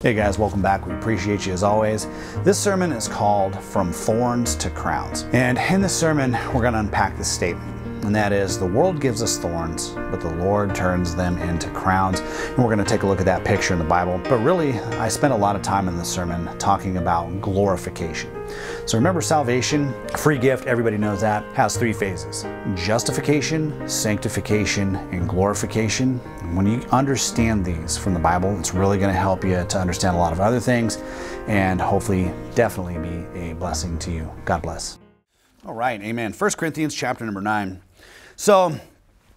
Hey guys, welcome back. We appreciate you as always. This sermon is called From Thorns to Crowns. And in this sermon, we're going to unpack this statement. And that is, the world gives us thorns, but the Lord turns them into crowns. And we're going to take a look at that picture in the Bible. But really, I spent a lot of time in this sermon talking about glorification. So remember, salvation, free gift, everybody knows that, has three phases justification, sanctification, and glorification. And when you understand these from the Bible, it's really going to help you to understand a lot of other things and hopefully, definitely be a blessing to you. God bless. All right, amen. 1 Corinthians chapter number 9. So,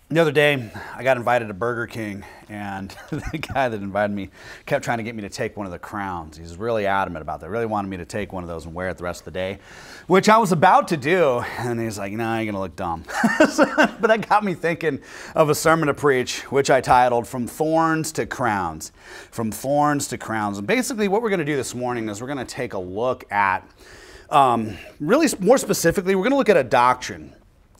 the other day, I got invited to Burger King, and the guy that invited me kept trying to get me to take one of the crowns. He's really adamant about that. Really wanted me to take one of those and wear it the rest of the day, which I was about to do. And he's like, "No, nah, you're gonna look dumb." but that got me thinking of a sermon to preach, which I titled "From Thorns to Crowns." From thorns to crowns. And basically, what we're gonna do this morning is we're gonna take a look at, um, really more specifically, we're gonna look at a doctrine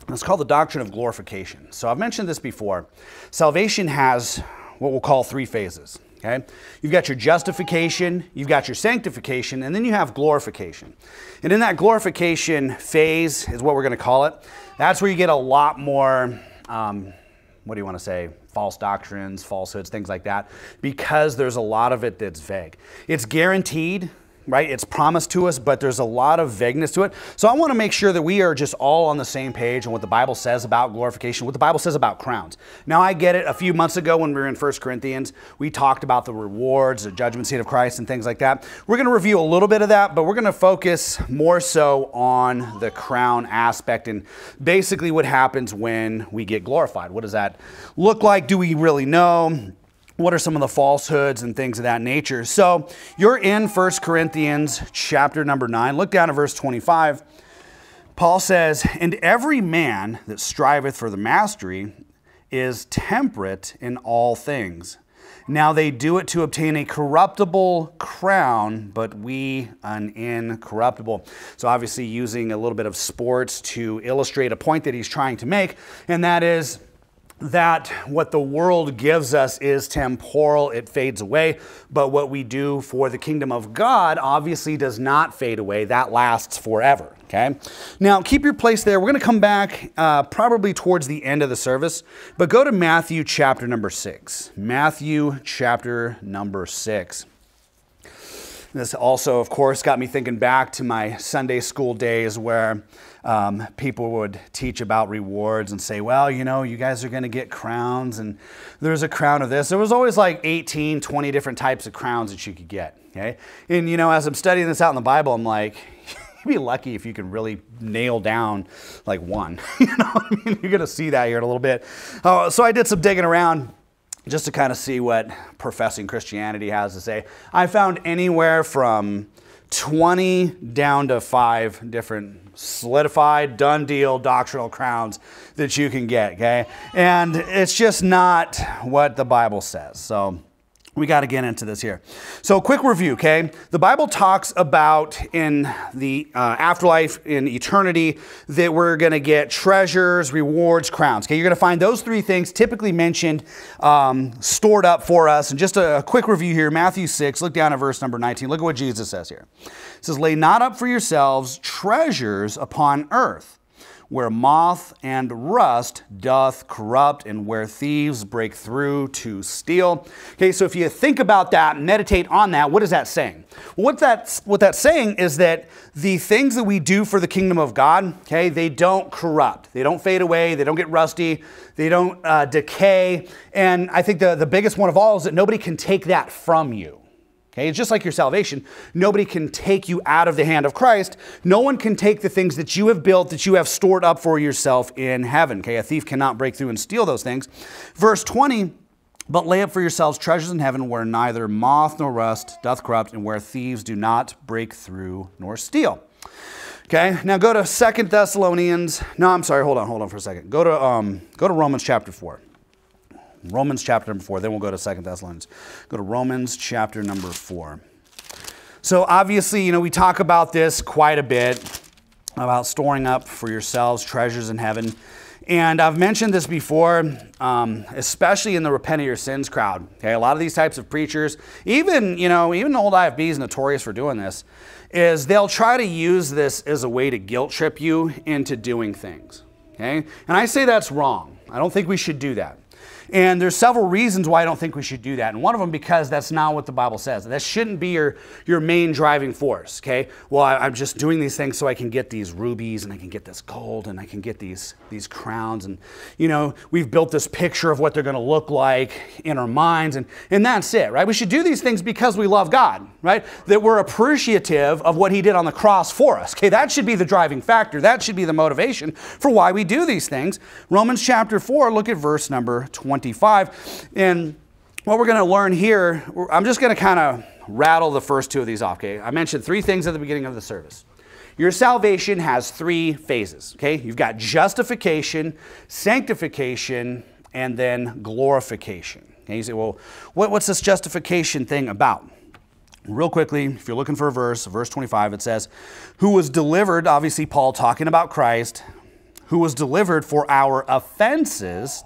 it's called the doctrine of glorification. So I've mentioned this before. Salvation has what we'll call three phases. Okay? You've got your justification, you've got your sanctification, and then you have glorification. And in that glorification phase is what we're going to call it. That's where you get a lot more, um, what do you want to say, false doctrines, falsehoods, things like that, because there's a lot of it that's vague. It's guaranteed right? It's promised to us, but there's a lot of vagueness to it. So I want to make sure that we are just all on the same page on what the Bible says about glorification, what the Bible says about crowns. Now I get it. A few months ago when we were in 1 Corinthians, we talked about the rewards, the judgment seat of Christ and things like that. We're going to review a little bit of that, but we're going to focus more so on the crown aspect and basically what happens when we get glorified. What does that look like? Do we really know? What are some of the falsehoods and things of that nature. So you're in 1 Corinthians chapter number 9. Look down at verse 25. Paul says, And every man that striveth for the mastery is temperate in all things. Now they do it to obtain a corruptible crown, but we an incorruptible. So, obviously, using a little bit of sports to illustrate a point that he's trying to make, and that is that what the world gives us is temporal, it fades away, but what we do for the kingdom of God obviously does not fade away. That lasts forever. Okay? Now, keep your place there. We're going to come back uh, probably towards the end of the service, but go to Matthew chapter number six. Matthew chapter number six. This also, of course, got me thinking back to my Sunday school days where um, people would teach about rewards and say, well, you know, you guys are going to get crowns and there's a crown of this. There was always like 18, 20 different types of crowns that you could get. Okay. And, you know, as I'm studying this out in the Bible, I'm like, you'd be lucky if you could really nail down like one. you know I mean? You're going to see that here in a little bit. Uh, so I did some digging around just to kind of see what professing Christianity has to say. I found anywhere from 20 down to five different solidified, done deal doctrinal crowns that you can get, okay? And it's just not what the Bible says. So, we got to get into this here. So, quick review, okay? The Bible talks about in the uh, afterlife, in eternity, that we're going to get treasures, rewards, crowns. Okay, you're going to find those three things typically mentioned, um, stored up for us. And just a, a quick review here Matthew 6, look down at verse number 19. Look at what Jesus says here. It says, Lay not up for yourselves treasures upon earth where moth and rust doth corrupt and where thieves break through to steal. Okay, so if you think about that, meditate on that, what is that saying? What that's, what that's saying is that the things that we do for the kingdom of God, okay, they don't corrupt. They don't fade away. They don't get rusty. They don't uh, decay. And I think the, the biggest one of all is that nobody can take that from you. Okay, it's just like your salvation. Nobody can take you out of the hand of Christ. No one can take the things that you have built, that you have stored up for yourself in heaven. Okay, a thief cannot break through and steal those things. Verse 20, but lay up for yourselves treasures in heaven where neither moth nor rust doth corrupt and where thieves do not break through nor steal. Okay, now go to Second Thessalonians. No, I'm sorry, hold on, hold on for a second. Go to, um, go to Romans chapter 4. Romans chapter number 4. Then we'll go to Second Thessalonians. Go to Romans chapter number 4. So obviously, you know, we talk about this quite a bit about storing up for yourselves treasures in heaven. And I've mentioned this before, um, especially in the repent of your sins crowd. Okay, a lot of these types of preachers, even you know, even old IFB is notorious for doing this. Is they'll try to use this as a way to guilt trip you into doing things. Okay, and I say that's wrong. I don't think we should do that. And there's several reasons why I don't think we should do that. And one of them because that's not what the Bible says. That shouldn't be your, your main driving force, okay? Well, I, am just doing these things so I can get these rubies and I can get this gold and I can get these, these crowns. And, you know, we've built this picture of what they're going to look like in our minds. And, and that's it, right? We should do these things because we love God, right? That we're appreciative of what He did on the cross for us, okay? That should be the driving factor. That should be the motivation for why we do these things. Romans chapter 4, look at verse number 20. 25. And what we're going to learn here, I'm just going to kind of rattle the first two of these off. Okay, I mentioned three things at the beginning of the service. Your salvation has three phases. Okay, you've got justification, sanctification, and then glorification. Okay, you say, well, what, what's this justification thing about? Real quickly, if you're looking for a verse, verse 25, it says, Who was delivered, obviously, Paul talking about Christ, who was delivered for our offenses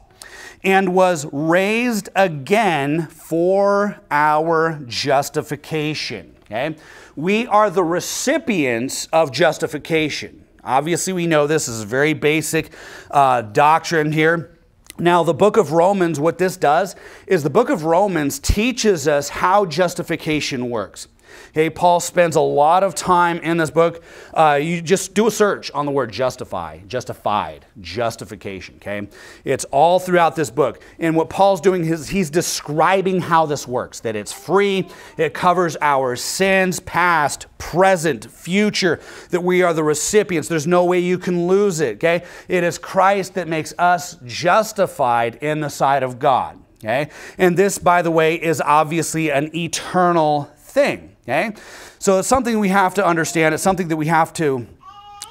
and was raised again for our justification. Okay? We are the recipients of justification. Obviously, we know this is a very basic uh, doctrine here. Now, the book of Romans, what this does is the book of Romans teaches us how justification works. Okay, Paul spends a lot of time in this book. Uh, you just do a search on the word justify, justified, justification. Okay, it's all throughout this book. And what Paul's doing is he's describing how this works. That it's free. It covers our sins, past, present, future. That we are the recipients. There's no way you can lose it. Okay, it is Christ that makes us justified in the sight of God. Okay, and this, by the way, is obviously an eternal thing. Okay? So it's something we have to understand. It's something that we have to,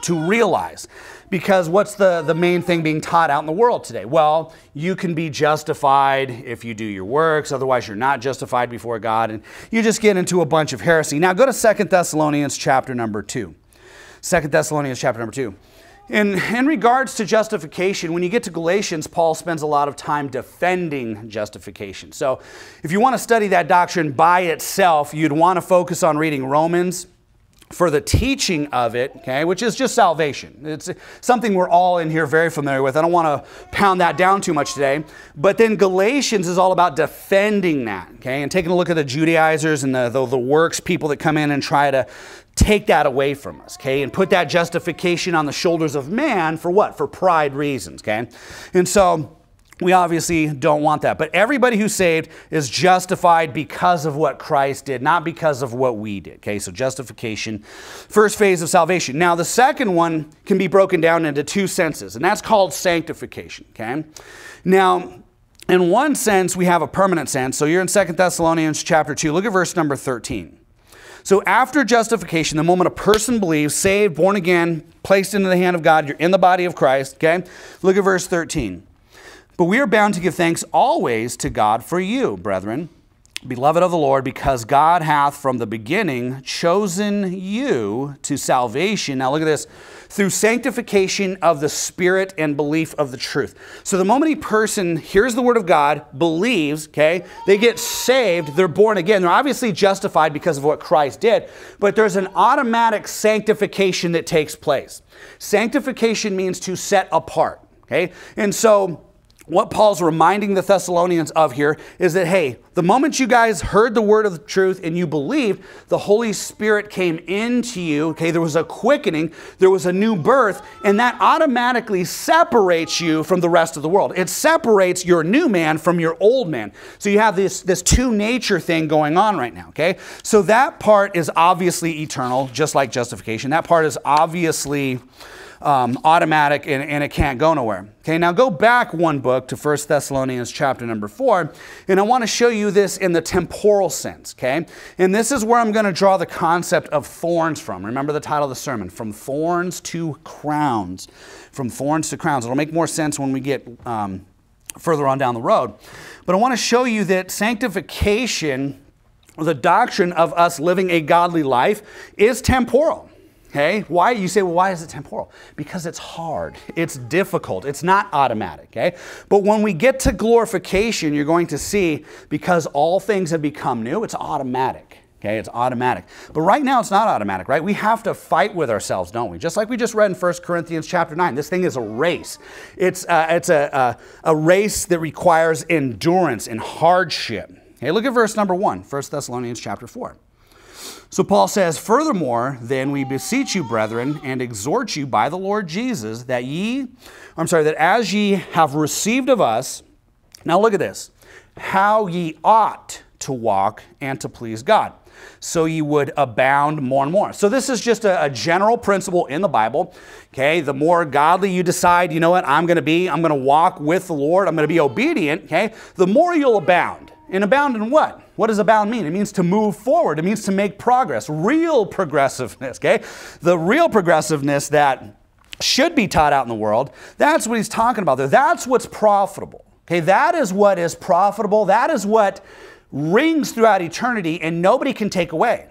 to realize. Because what's the, the main thing being taught out in the world today? Well, you can be justified if you do your works, otherwise you're not justified before God, and you just get into a bunch of heresy. Now go to Second Thessalonians chapter number 2. Second Thessalonians chapter number 2. In, in regards to justification, when you get to Galatians, Paul spends a lot of time defending justification. So, if you want to study that doctrine by itself, you'd want to focus on reading Romans for the teaching of it, okay, which is just salvation. It's something we're all in here very familiar with. I don't want to pound that down too much today. But then Galatians is all about defending that, okay, and taking a look at the Judaizers and the, the, the works people that come in and try to take that away from us, okay, and put that justification on the shoulders of man for what? For pride reasons, okay? And so we obviously don't want that. But everybody who's saved is justified because of what Christ did, not because of what we did. Okay, so justification, first phase of salvation. Now, the second one can be broken down into two senses, and that's called sanctification. Okay, now, in one sense, we have a permanent sense. So you're in Second Thessalonians chapter 2. Look at verse number 13. So after justification, the moment a person believes, saved, born again, placed into the hand of God, you're in the body of Christ, okay? Look at verse 13. But we are bound to give thanks always to God for you, brethren, beloved of the Lord, because God hath from the beginning chosen you to salvation. Now look at this through sanctification of the Spirit and belief of the truth. So the moment a person hears the Word of God, believes, okay, they get saved, they're born again. They're obviously justified because of what Christ did, but there's an automatic sanctification that takes place. Sanctification means to set apart, okay? And so what Paul's reminding the Thessalonians of here is that, hey, the moment you guys heard the word of truth and you believed, the Holy Spirit came into you. Okay, there was a quickening, there was a new birth, and that automatically separates you from the rest of the world. It separates your new man from your old man. So you have this, this two nature thing going on right now. Okay, so that part is obviously eternal, just like justification. That part is obviously um, automatic and, and it can't go nowhere. Okay, now go back one book to 1 Thessalonians chapter number 4, and I want to show you this in the temporal sense, okay? And this is where I'm going to draw the concept of thorns from. Remember the title of the sermon, From Thorns to Crowns. From Thorns to Crowns. It'll make more sense when we get um, further on down the road. But I want to show you that sanctification, the doctrine of us living a godly life, is temporal. Okay? Why? You say, well, why is it temporal? Because it's hard. It's difficult. It's not automatic. Okay? But when we get to glorification, you're going to see because all things have become new, it's automatic. Okay, it's automatic. But right now it's not automatic, right? We have to fight with ourselves, don't we? Just like we just read in 1 Corinthians chapter 9. This thing is a race. It's, uh, it's a, a, a race that requires endurance and hardship. Okay, look at verse number 1, 1 Thessalonians chapter 4. So Paul says, Furthermore, then we beseech you, brethren, and exhort you by the Lord Jesus, that ye, I'm sorry, that as ye have received of us, now look at this, how ye ought to walk and to please God so you would abound more and more. So this is just a, a, general principle in the Bible. Okay, the more godly you decide, you know what, I'm going to be, I'm going to walk with the Lord, I'm going to be obedient, okay, the more you'll abound. And abound in what? What does abound mean? It means to move forward. It means to make progress, real progressiveness, okay? The real progressiveness that should be taught out in the world, that's what he's talking about there. That's what's profitable. Okay, that is what is profitable. That is what rings throughout eternity and nobody can take away.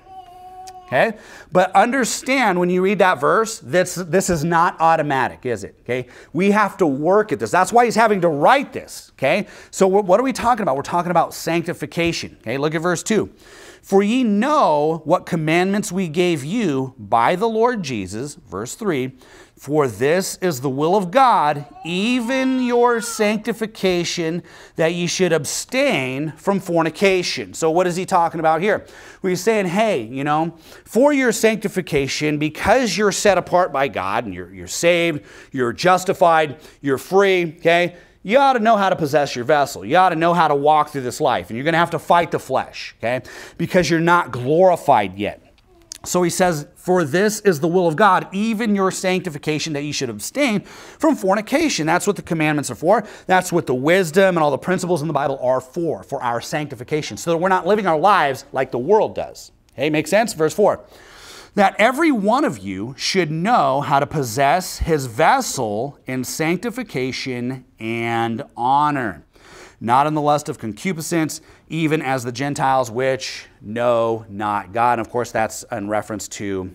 Okay? But understand when you read that verse, this, this is not automatic, is it? Okay? We have to work at this. That's why he's having to write this. Okay? So what are we talking about? We're talking about sanctification. Okay? Look at verse 2. For ye know what commandments we gave you by the Lord Jesus, verse 3, for this is the will of God, even your sanctification, that ye should abstain from fornication. So, what is he talking about here? Well, he's saying, hey, you know, for your sanctification, because you're set apart by God and you're, you're saved, you're justified, you're free, okay? You ought to know how to possess your vessel. You ought to know how to walk through this life. And you're going to have to fight the flesh, okay? Because you're not glorified yet. So he says, For this is the will of God, even your sanctification, that you should abstain from fornication. That's what the commandments are for. That's what the wisdom and all the principles in the Bible are for, for our sanctification, so that we're not living our lives like the world does. Hey, make sense? Verse 4 that every one of you should know how to possess his vessel in sanctification and honor not in the lust of concupiscence, even as the Gentiles which know not God. And of course, that's in reference to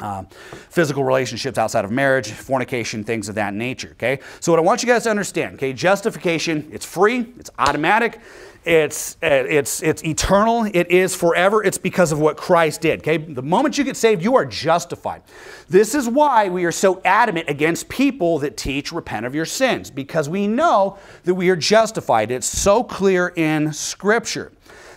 uh, physical relationships outside of marriage, fornication, things of that nature. Okay, so what I want you guys to understand, okay, justification, it's free, it's automatic, it's, uh, it's, it's eternal. It is forever. It's because of what Christ did. Okay? The moment you get saved, you are justified. This is why we are so adamant against people that teach repent of your sins, because we know that we are justified. It's so clear in Scripture.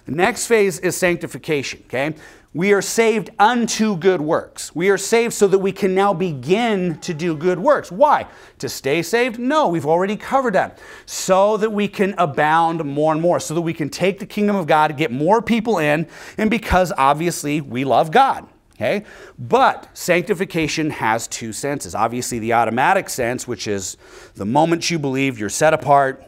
The next phase is sanctification. Okay? We are saved unto good works. We are saved so that we can now begin to do good works. Why? To stay saved? No, we've already covered that. So that we can abound more and more, so that we can take the kingdom of God, get more people in, and because obviously we love God. Okay? But sanctification has two senses. Obviously, the automatic sense, which is the moment you believe, you're set apart,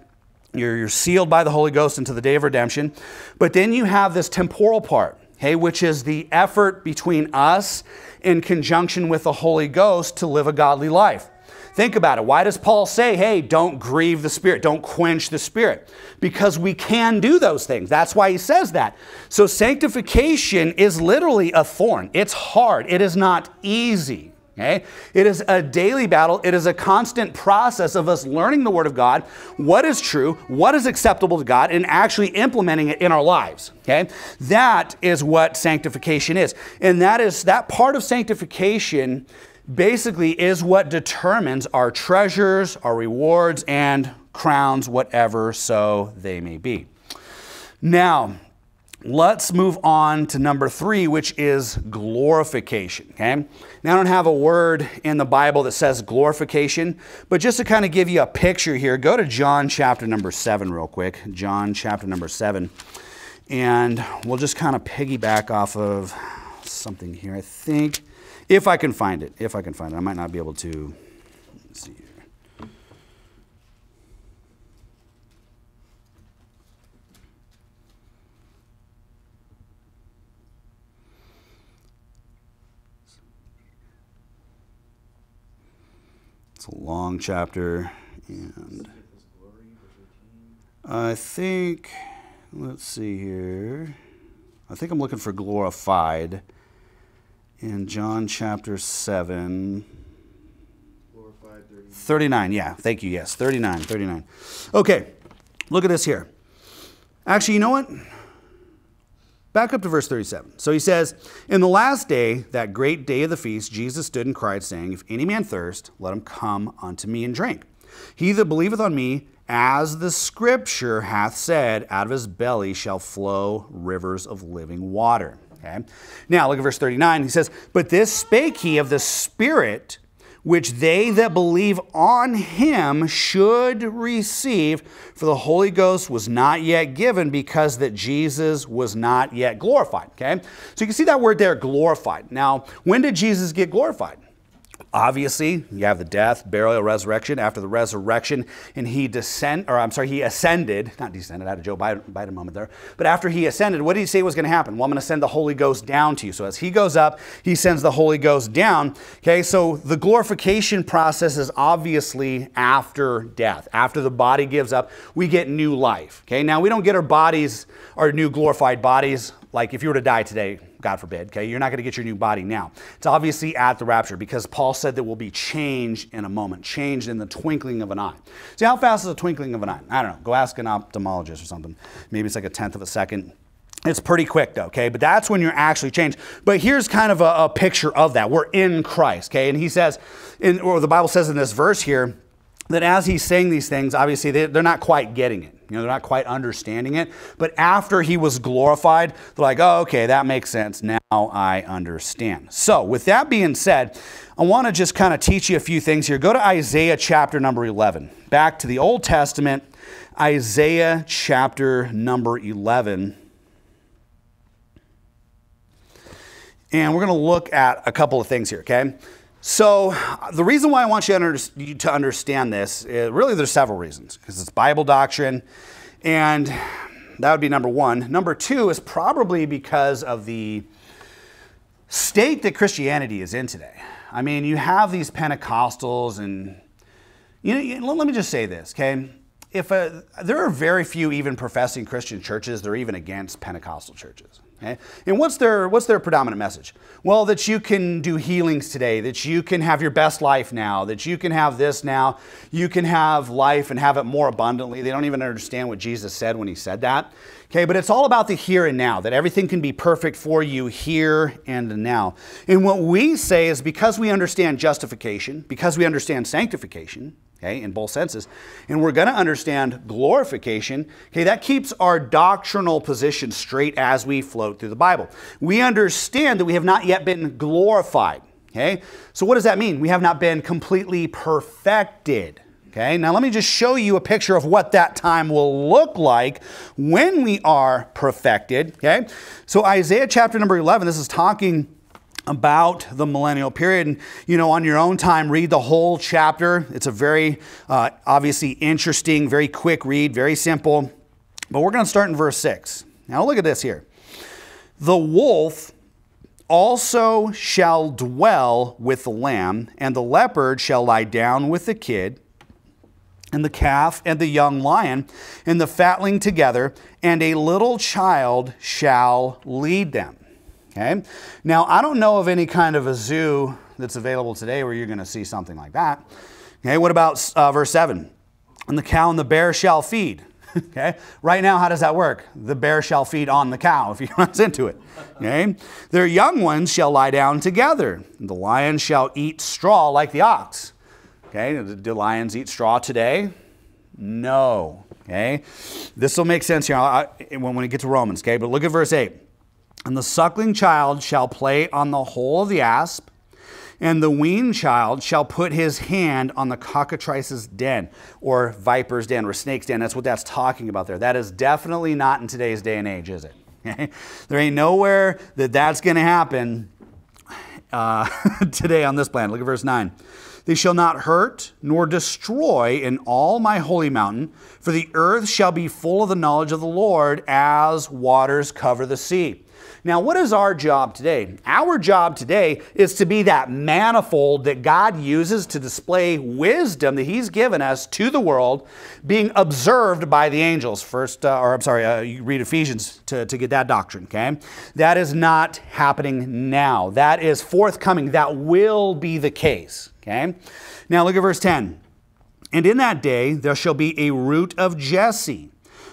you're, sealed by the Holy Ghost into the day of redemption. But then you have this temporal part okay, which is the effort between us in conjunction with the Holy Ghost to live a godly life. Think about it. Why does Paul say, hey, don't grieve the Spirit, don't quench the Spirit? Because we can do those things. That's why he says that. So sanctification is literally a thorn. It's hard, it is not easy. Okay? It is a daily battle. It is a constant process of us learning the Word of God, what is true, what is acceptable to God, and actually implementing it in our lives. Okay? That is what sanctification is. And that is that part of sanctification basically is what determines our treasures, our rewards, and crowns, whatever so they may be. Now, Let's move on to number three, which is glorification. Okay? Now, I don't have a word in the Bible that says glorification, but just to kind of give you a picture here, go to John chapter number seven, real quick. John chapter number seven. And we'll just kind of piggyback off of something here. I think, if I can find it, if I can find it, I might not be able to. see It's a long chapter, and I think, let's see here. I think I'm looking for glorified. in John chapter 7. 39, yeah, thank you, yes, 39, 39. Okay, look at this here. Actually, you know what? Back up to verse 37. So he says, In the last day, that great day of the feast, Jesus stood and cried, saying, If any man thirst, let him come unto me and drink. He that believeth on me, as the scripture hath said, out of his belly shall flow rivers of living water. Okay? Now, look at verse 39. He says, But this spake he of the Spirit which they that believe on him should receive, for the Holy Ghost was not yet given because that Jesus was not yet glorified. Okay? So you can see that word there, glorified. Now, when did Jesus get glorified? Obviously, you have the death, burial, resurrection. After the resurrection, and he descend, or I'm sorry, he ascended, not descended. I had a Joe Biden, Biden moment there. But after he ascended, what did he say was going to happen? Well, I'm going to send the Holy Ghost down to you. So as he goes up, he sends the Holy Ghost down. Okay, so the glorification process is obviously after death. After the body gives up, we get new life. Okay, now we don't get our bodies, our new glorified bodies, like if you were to die today God forbid, okay? You're not going to get your new body now. It's obviously at the rapture because Paul said that we'll be changed in a moment, changed in the twinkling of an eye. See, how fast is a twinkling of an eye? I don't know. Go ask an ophthalmologist or something. Maybe it's like a tenth of a second. It's pretty quick though, okay? But that's when you're actually changed. But here's kind of a, a picture of that. We're in Christ, okay? And he says, in, or the Bible says in this verse here, that as he's saying these things, obviously they, they're not quite getting it. You know, they're not quite understanding it. But after he was glorified, they're like, oh, okay, that makes sense. Now I understand. So, with that being said, I want to just kind of teach you a few things here. Go to Isaiah chapter number 11. Back to the Old Testament, Isaiah chapter number 11. And we're going to look at a couple of things here, okay? So, the reason why I want you to understand this, is, really, there's several reasons. Because it's Bible doctrine, and that would be number one. Number two is probably because of the state that Christianity is in today. I mean, you have these Pentecostals, and you know, let me just say this, okay? If a, there are very few even professing Christian churches, they're even against Pentecostal churches. Okay? And what's their, what's their predominant message? Well, that you can do healings today, that you can have your best life now, that you can have this now, you can have life and have it more abundantly. They don't even understand what Jesus said when he said that. Okay, but it's all about the here and now, that everything can be perfect for you here and now. And what we say is because we understand justification, because we understand sanctification, okay, in both senses. And we're going to understand glorification, okay, that keeps our doctrinal position straight as we float through the Bible. We understand that we have not yet been glorified, okay? So what does that mean? We have not been completely perfected. Okay, now let me just show you a picture of what that time will look like when we are perfected. Okay, so Isaiah chapter number 11, this is talking about the millennial period. And, you know, on your own time, read the whole chapter. It's a very, uh, obviously, interesting, very quick read, very simple. But we're going to start in verse 6. Now, look at this here. The wolf also shall dwell with the lamb, and the leopard shall lie down with the kid, and the calf and the young lion, and the fatling together, and a little child shall lead them. Okay? Now, I don't know of any kind of a zoo that's available today where you're going to see something like that. Okay, what about uh, verse 7? And the cow and the bear shall feed. okay, right now, how does that work? The bear shall feed on the cow if he runs into it. Okay, their young ones shall lie down together. The lion shall eat straw like the ox. Okay, do lions eat straw today? No. Okay, this will make sense here when we get to Romans. Okay, but look at verse 8. And the suckling child shall play on the hole of the asp, and the weaned child shall put his hand on the cockatrice's den, or viper's den, or snake's den. That's what that's talking about there. That is definitely not in today's day and age, is it? there ain't nowhere that that's going to happen uh, today on this planet. Look at verse 9. They shall not hurt nor destroy in all my holy mountain, for the earth shall be full of the knowledge of the Lord as waters cover the sea. Now, what is our job today? Our job today is to be that manifold that God uses to display wisdom that He's given us to the world, being observed by the angels. First, uh, or I'm sorry, uh, you read Ephesians to, to get that doctrine, okay? That is not happening now. That is forthcoming. That will be the case, okay? Now, look at verse 10. And in that day there shall be a root of Jesse,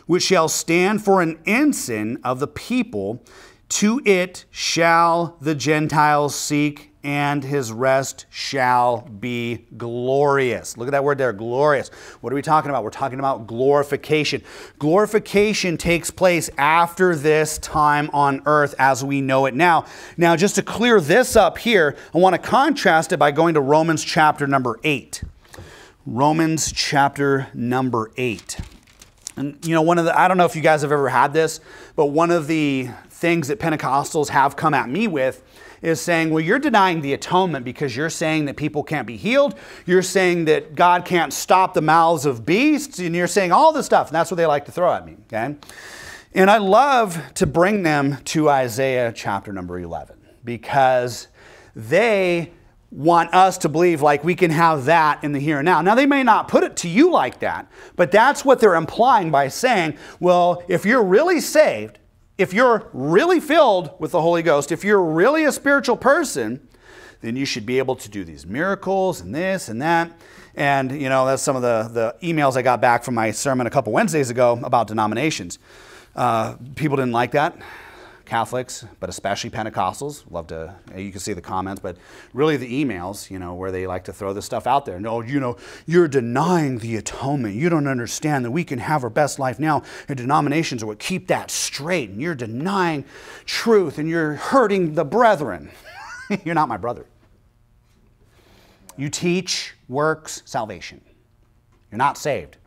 which shall stand for an ensign of the people. To it shall the Gentiles seek, and his rest shall be glorious. Look at that word there, glorious. What are we talking about? We're talking about glorification. Glorification takes place after this time on earth as we know it now. Now, just to clear this up here, I want to contrast it by going to Romans chapter number 8. Romans chapter number 8. And you know, one of the, I don't know if you guys have ever had this, but one of the things that Pentecostals have come at me with is saying, well, you're denying the atonement because you're saying that people can't be healed. You're saying that God can't stop the mouths of beasts, and you're saying all this stuff. And that's what they like to throw at me, okay? And I love to bring them to Isaiah chapter number 11 because they want us to believe like we can have that in the here and now. Now, they may not put it to you like that, but that's what they're implying by saying, well, if you're really saved, if you're really filled with the Holy Ghost, if you're really a spiritual person, then you should be able to do these miracles and this and that. And, you know, that's some of the, the emails I got back from my sermon a couple Wednesdays ago about denominations. Uh, people didn't like that. Catholics, but especially Pentecostals. Love to, you can see the comments, but really the emails, you know, where they like to throw this stuff out there. No, you know, you're denying the atonement. You don't understand that we can have our best life now, and denominations are what keep that straight. And you're denying truth and you're hurting the brethren. you're not my brother. You teach works salvation. You're not saved.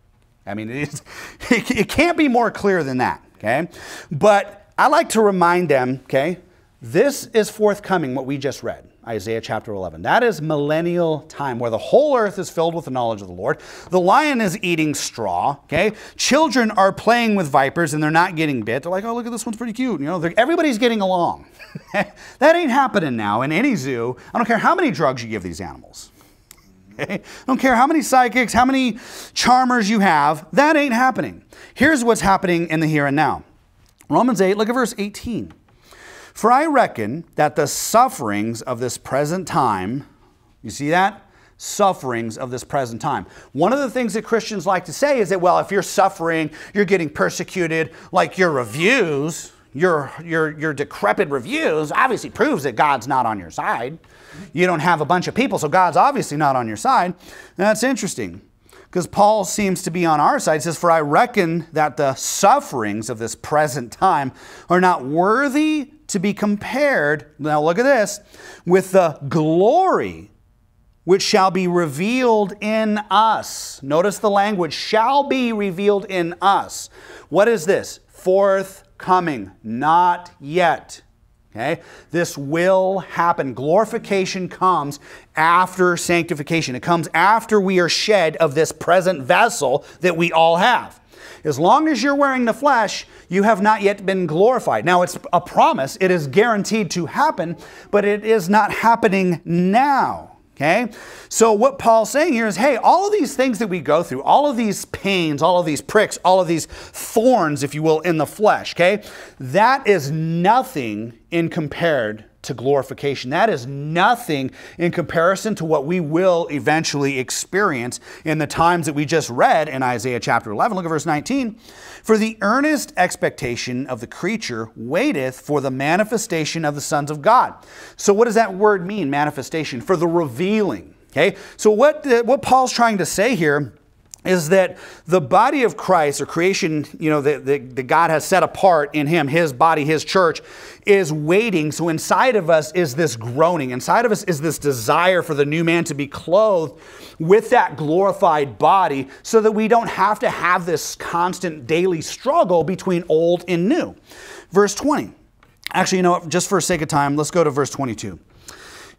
I mean, it, is, it can't be more clear than that, okay? But I like to remind them, okay, this is forthcoming, what we just read, Isaiah chapter 11. That is millennial time where the whole earth is filled with the knowledge of the Lord. The lion is eating straw, okay? Children are playing with vipers and they're not getting bit. They're like, oh, look at this one's pretty cute. You know, everybody's getting along. that ain't happening now in any zoo. I don't care how many drugs you give these animals. Okay? I don't care how many psychics, how many charmers you have, that ain't happening. Here's what's happening in the here and now. Romans 8, look at verse 18. For I reckon that the sufferings of this present time, you see that? Sufferings of this present time. One of the things that Christians like to say is that, well, if you're suffering, you're getting persecuted, like your reviews, your, your, your decrepit reviews obviously proves that God's not on your side. You don't have a bunch of people, so God's obviously not on your side. That's interesting because Paul seems to be on our side. He says, For I reckon that the sufferings of this present time are not worthy to be compared, now look at this, with the glory which shall be revealed in us. Notice the language, shall be revealed in us. What is this? Forthcoming, not yet. Okay? This will happen. Glorification comes after sanctification. It comes after we are shed of this present vessel that we all have. As long as you're wearing the flesh, you have not yet been glorified. Now, it's a promise, it is guaranteed to happen, but it is not happening now. Okay? So, what Paul's saying here is hey, all of these things that we go through, all of these pains, all of these pricks, all of these thorns, if you will, in the flesh, okay, that is nothing in compared to glorification. That is nothing in comparison to what we will eventually experience in the times that we just read in Isaiah chapter 11. Look at verse 19. For the earnest expectation of the creature waiteth for the manifestation of the sons of God. So, what does that word mean, manifestation? For the revealing. Okay? So, what, uh, what Paul's trying to say here is that the body of Christ or creation, you know, that, that, God has set apart in Him, His body, His church, is waiting. So inside of us is this groaning. Inside of us is this desire for the new man to be clothed with that glorified body so that we don't have to have this constant daily struggle between old and new. Verse 20. Actually, you know? Just for sake of time, let's go to verse 22.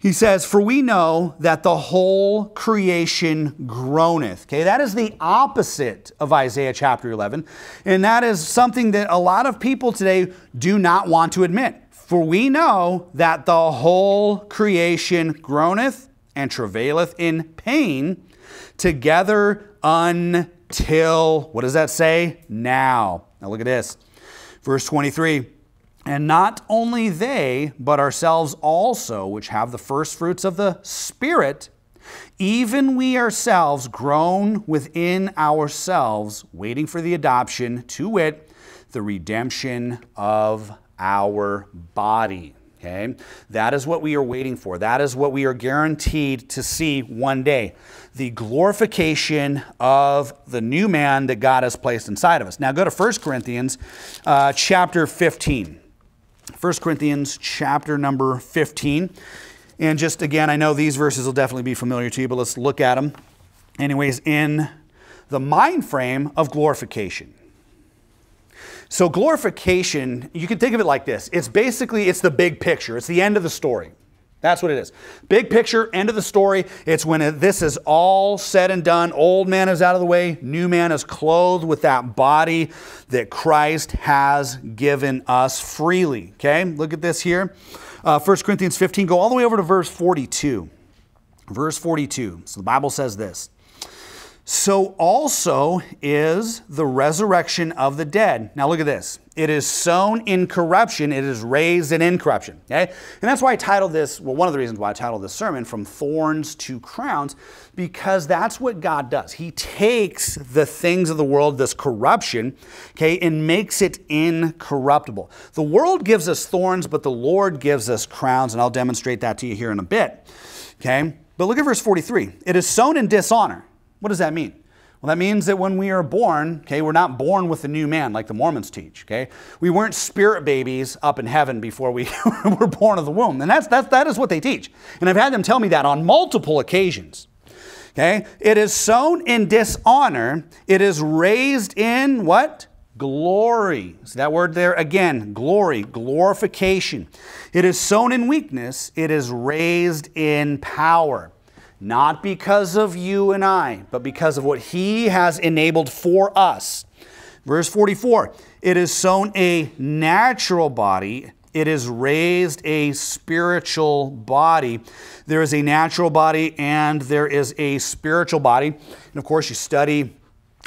He says, For we know that the whole creation groaneth. Okay, that is the opposite of Isaiah chapter 11. And that is something that a lot of people today do not want to admit. For we know that the whole creation groaneth and travaileth in pain together until, what does that say? Now. Now look at this. Verse 23 And not only they, but ourselves also, which have the first fruits of the Spirit, even we ourselves groan within ourselves, waiting for the adoption, to wit, the redemption of our body. Okay? That is what we are waiting for. That is what we are guaranteed to see one day. The glorification of the new man that God has placed inside of us. Now go to 1 Corinthians uh, chapter 15. 1 Corinthians chapter number 15. And just again, I know these verses will definitely be familiar to you, but let's look at them. Anyways, in the mind frame of glorification. So glorification, you can think of it like this. It's basically it's the big picture. It's the end of the story. That's what it is. Big picture, end of the story. It's when it, this is all said and done. Old man is out of the way. New man is clothed with that body that Christ has given us freely. Okay, look at this here. Uh, 1 Corinthians 15, go all the way over to verse 42. Verse 42. So the Bible says this so also is the resurrection of the dead. Now look at this. It is sown in corruption, it is raised in incorruption. Okay? And that's why I titled this, well, one of the reasons why I titled this sermon, From Thorns to Crowns, because that's what God does. He takes the things of the world, this corruption, okay, and makes it incorruptible. The world gives us thorns, but the Lord gives us crowns, and I'll demonstrate that to you here in a bit. Okay? But look at verse 43. It is sown in dishonor. What does that mean? Well, that means that when we are born, okay, we're not born with a new man like the Mormons teach, okay? We weren't spirit babies up in heaven before we were born of the womb. And that's, that's, that is what they teach. And I've had them tell me that on multiple occasions. Okay? It is sown in dishonor. It is raised in what? Glory. See that word there again glory, glorification. It is sown in weakness. It is raised in power not because of you and I, but because of what He has enabled for us. Verse 44 It is sown a natural body, it is raised a spiritual body. There is a natural body and there is a spiritual body. And of course, you study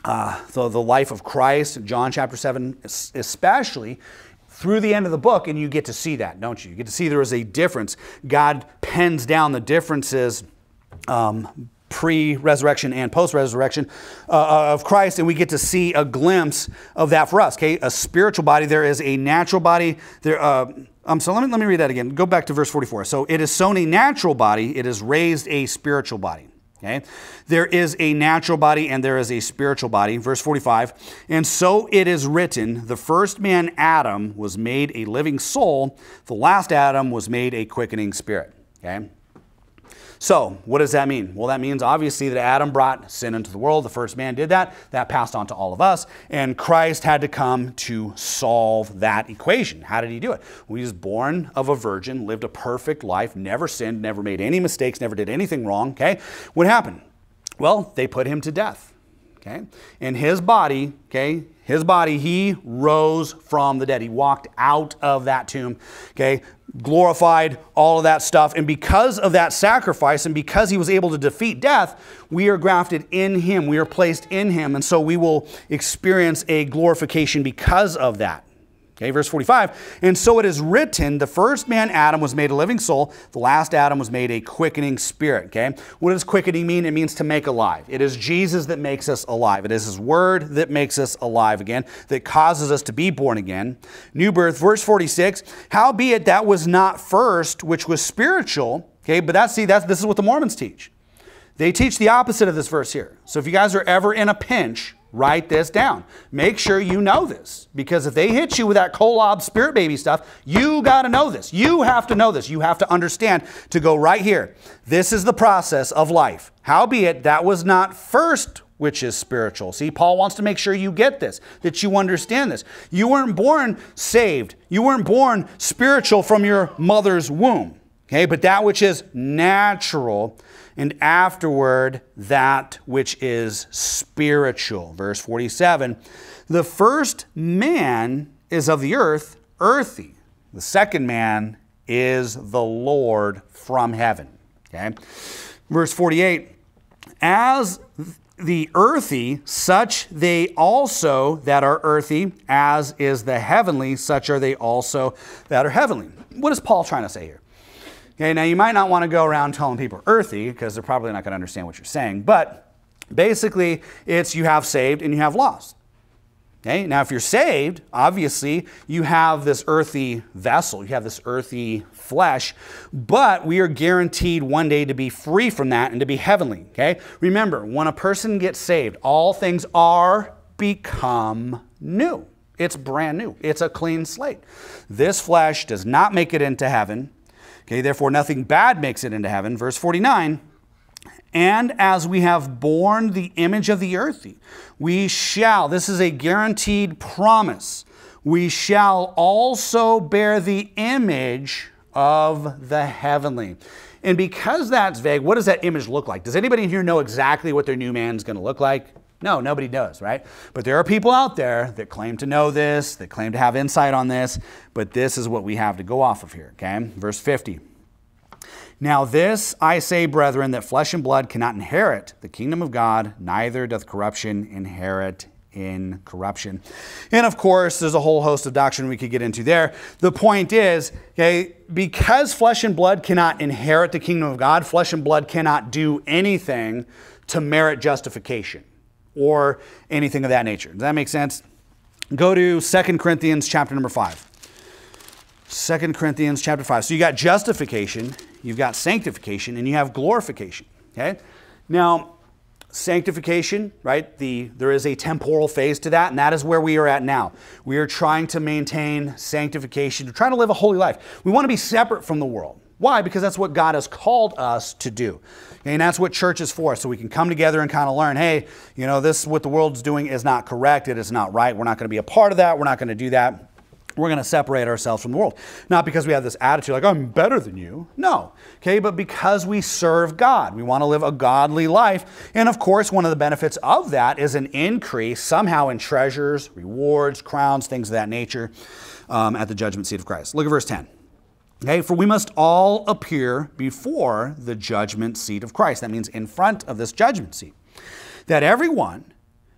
uh, the, the life of Christ, John chapter 7 especially, through the end of the book, and you get to see that, don't you? You get to see there is a difference. God pens down the differences um, pre resurrection and post resurrection uh, uh, of Christ, and we get to see a glimpse of that for us. Okay, a spiritual body. There is a natural body. There. Uh, um, so let me let me read that again. Go back to verse 44. So it is sown a natural body. It is raised a spiritual body. Okay? There is a natural body and there is a spiritual body. Verse 45. And so it is written the first man, Adam, was made a living soul, the last Adam was made a quickening spirit. Okay? So, what does that mean? Well, that means obviously that Adam brought sin into the world. The first man did that. That passed on to all of us. And Christ had to come to solve that equation. How did he do it? Well, he was born of a virgin, lived a perfect life, never sinned, never made any mistakes, never did anything wrong. Okay? What happened? Well, they put him to death. Okay? And his body, okay, his body, he rose from the dead. He walked out of that tomb, okay, glorified, all of that stuff. And because of that sacrifice and because he was able to defeat death, we are grafted in him. We are placed in him. And so we will experience a glorification because of that. Okay, verse 45. And so it is written, the first man, Adam, was made a living soul. The last Adam was made a quickening spirit. Okay, what does quickening mean? It means to make alive. It is Jesus that makes us alive. It is his word that makes us alive again, that causes us to be born again. New birth, verse 46. Howbeit that was not first, which was spiritual. Okay, but that's, see, that's, this is what the Mormons teach. They teach the opposite of this verse here. So if you guys are ever in a pinch, Write this down. Make sure you know this because if they hit you with that Kolob spirit baby stuff, you got to know this. You have to know this. You have to understand to go right here. This is the process of life. Howbeit, that was not first which is spiritual. See, Paul wants to make sure you get this, that you understand this. You weren't born saved, you weren't born spiritual from your mother's womb. Okay, but that which is natural and afterward that which is spiritual. Verse 47 The first man is of the earth, earthy, The second man is the Lord from heaven. Okay? Verse 48 As the earthy, such they also that are earthy, as is the heavenly, such are they also that are heavenly. What is Paul trying to say here? Okay, now you might not want to go around telling people earthy because they're probably not going to understand what you're saying, but basically it's you have saved and you have lost. Okay, now if you're saved, obviously you have this earthy vessel, you have this earthy flesh, but we are guaranteed one day to be free from that and to be heavenly. Okay, remember when a person gets saved, all things are become new. It's brand new. It's a clean slate. This flesh does not make it into heaven. Okay, therefore nothing bad makes it into heaven. Verse 49 and as we have borne the image of the earthy, we shall, this is a guaranteed promise, we shall also bear the image of the heavenly. And because that's vague, what does that image look like? Does anybody here know exactly what their new man is going to look like? No, nobody does, right? But there are people out there that claim to know this, that claim to have insight on this, but this is what we have to go off of here, okay? Verse 50. Now, this I say, brethren, that flesh and blood cannot inherit the kingdom of God, neither doth corruption inherit in corruption. And of course, there's a whole host of doctrine we could get into there. The point is, okay, because flesh and blood cannot inherit the kingdom of God, flesh and blood cannot do anything to merit justification or anything of that nature. Does that make sense? Go to 2 Corinthians chapter number 5. 2 Corinthians chapter 5. So you got justification, you've got sanctification, and you have glorification. Okay? Now, sanctification, right? The there is a temporal phase to that, and that is where we are at now. We are trying to maintain sanctification, we're trying to live a holy life. We want to be separate from the world. Why? Because that's what God has called us to do. And that's what church is for. So we can come together and kind of learn, hey, you know, this what the world's doing is not correct. It is not right. We're not going to be a part of that. We're not going to do that we're going to separate ourselves from the world. Not because we have this attitude like, I'm better than you. No. Okay, but because we serve God. We want to live a godly life. And of course, one of the benefits of that is an increase somehow in treasures, rewards, crowns, things of that nature um, at the judgment seat of Christ. Look at verse 10. Okay, for we must all appear before the judgment seat of Christ. That means in front of this judgment seat. That everyone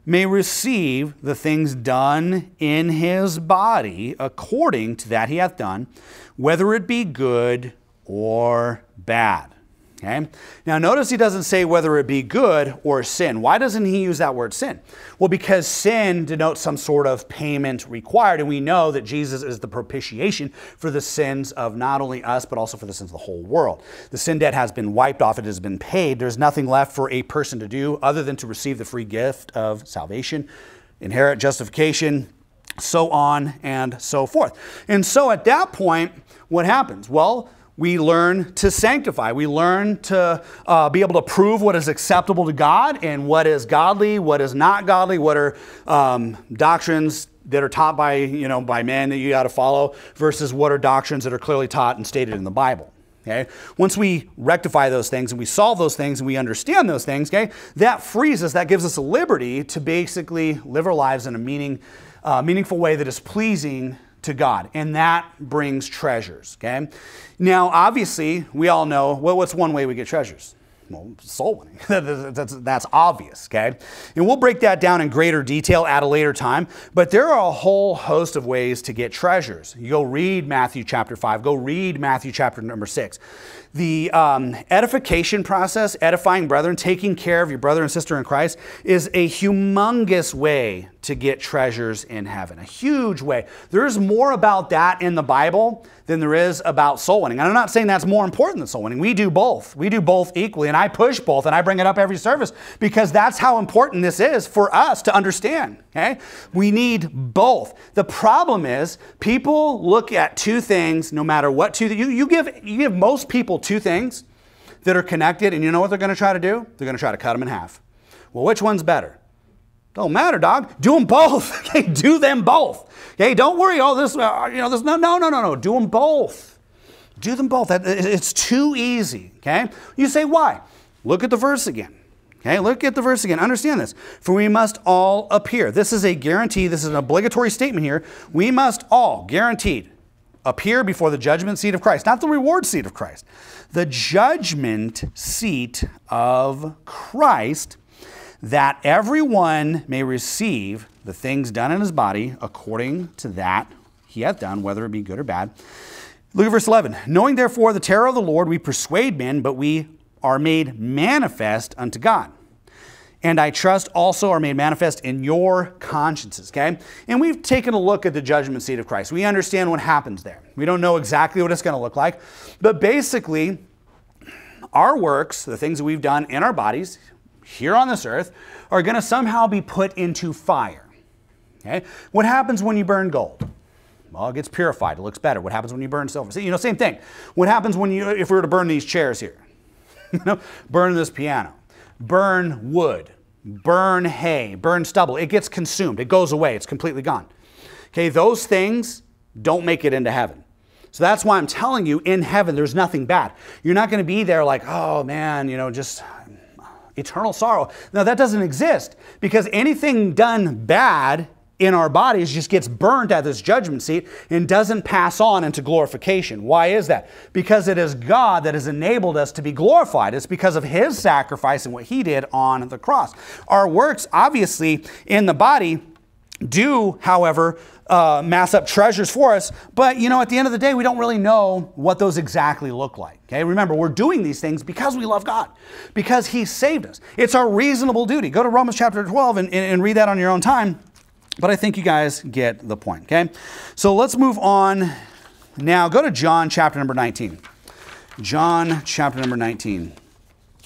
may receive the things done in his body according to that he hath done, whether it be good or bad. Okay? Now, notice he doesn't say whether it be good or sin. Why doesn't he use that word sin? Well, because sin denotes some sort of payment required, and we know that Jesus is the propitiation for the sins of not only us, but also for the sins of the whole world. The sin debt has been wiped off, it has been paid. There's nothing left for a person to do other than to receive the free gift of salvation, inherit justification, so on and so forth. And so at that point, what happens? Well, we learn to sanctify. We learn to uh, be able to prove what is acceptable to God and what is godly, what is not godly, what are um, doctrines that are taught by, you know, by men that you got to follow versus what are doctrines that are clearly taught and stated in the Bible. Okay? Once we rectify those things and we solve those things and we understand those things, okay, that frees us, that gives us a liberty to basically live our lives in a meaning, uh, meaningful way that is pleasing to God, and that brings treasures. Okay. Now, obviously, we all know well, what's one way we get treasures? Well, soul winning. that's, that's obvious, okay? And we'll break that down in greater detail at a later time, but there are a whole host of ways to get treasures. You go read Matthew chapter 5, go read Matthew chapter number 6. The um, edification process, edifying brethren, taking care of your brother and sister in Christ, is a humongous way to get treasures in heaven. A huge way. There's more about that in the Bible than there is about soul winning. And I'm not saying that's more important than soul winning. We do both. We do both equally. And I push both and I bring it up every service because that's how important this is for us to understand. Okay? We need both. The problem is people look at two things no matter what two you, you give you give most people two things that are connected, and you know what they're going to try to do? They're going to try to cut them in half. Well, which one's better? Don't matter, dog. Do them both. Okay, do them both. Okay, don't worry. Oh, this, uh, you know, this. No, no, no, no, no. Do them both. Do them both. It's too easy. Okay. You say why? Look at the verse again. Okay, look at the verse again. Understand this. For we must all appear. This is a guarantee. This is an obligatory statement here. We must all, guaranteed, appear before the judgment seat of Christ, not the reward seat of Christ, the judgment seat of Christ, that everyone may receive the things done in his body according to that he hath done, whether it be good or bad. Look at verse 11. Knowing therefore the terror of the Lord, we persuade men, but we are made manifest unto God and I trust also are made manifest in your consciences, okay? And we've taken a look at the judgment seat of Christ. We understand what happens there. We don't know exactly what it's going to look like, but basically, our works, the things that we've done in our bodies here on this earth, are going to somehow be put into fire. Okay? What happens when you burn gold? Well, it gets purified. It looks better. What happens when you burn silver? See, you know, same thing. What happens when you, if we were to burn these chairs here? you know, burn this piano burn wood, burn hay, burn stubble. It gets consumed, it goes away, it's completely gone. Okay, those things don't make it into heaven. So that's why I'm telling you, in heaven, there's nothing bad. You're not going to be there like, oh man, you know, just eternal sorrow. No, that doesn't exist because anything done bad in our bodies just gets burnt at this judgment seat and doesn't pass on into glorification. Why is that? Because it is God that has enabled us to be glorified. It's because of His sacrifice and what He did on the cross. Our works, obviously, in the body do, however, uh, mass up treasures for us, but you know, at the end of the day, we don't really know what those exactly look like. Okay, remember, we're doing these things because we love God, because He saved us. It's our reasonable duty. Go to Romans chapter 12 and, and read that on your own time. But I think you guys get the point, okay? So let's move on now. Go to John chapter number 19. John chapter number 19.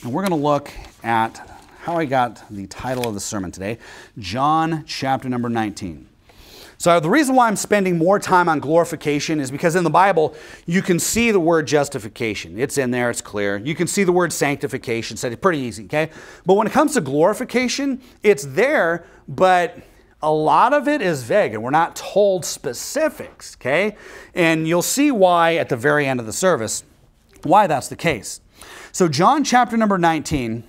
And we're going to look at how I got the title of the sermon today John chapter number 19. So, the reason why I'm spending more time on glorification is because in the Bible, you can see the word justification. It's in there, it's clear. You can see the word sanctification, so it's pretty easy, okay? But when it comes to glorification, it's there, but a lot of it is vague and we're not told specifics, okay? And you'll see why at the very end of the service, why that's the case. So, John chapter number 19,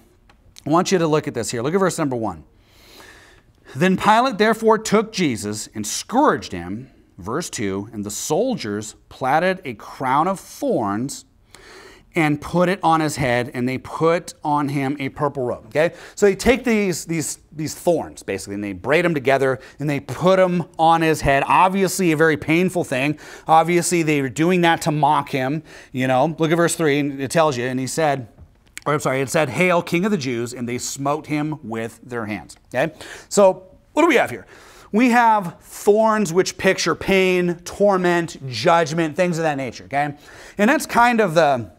I want you to look at this here. Look at verse number 1. Then Pilate therefore took Jesus and scourged him, verse 2, and the soldiers platted a crown of thorns and put it on his head and they put on him a purple robe okay? So they take these these these thorns basically and they braid them together and they put them on his head. Obviously a very painful thing. Obviously they were doing that to mock him you know? Look at verse 3 and it tells you and he said or i'm sorry it said hail king of the jews and they smote him with their hands okay? So what do we have here? We have thorns which picture pain torment judgment things of that nature okay? And that's kind of the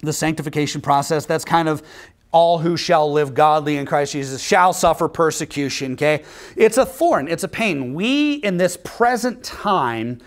the sanctification process. That's kind of all who shall live godly in Christ Jesus shall suffer persecution, okay? It's a thorn, it's a pain. We in this present time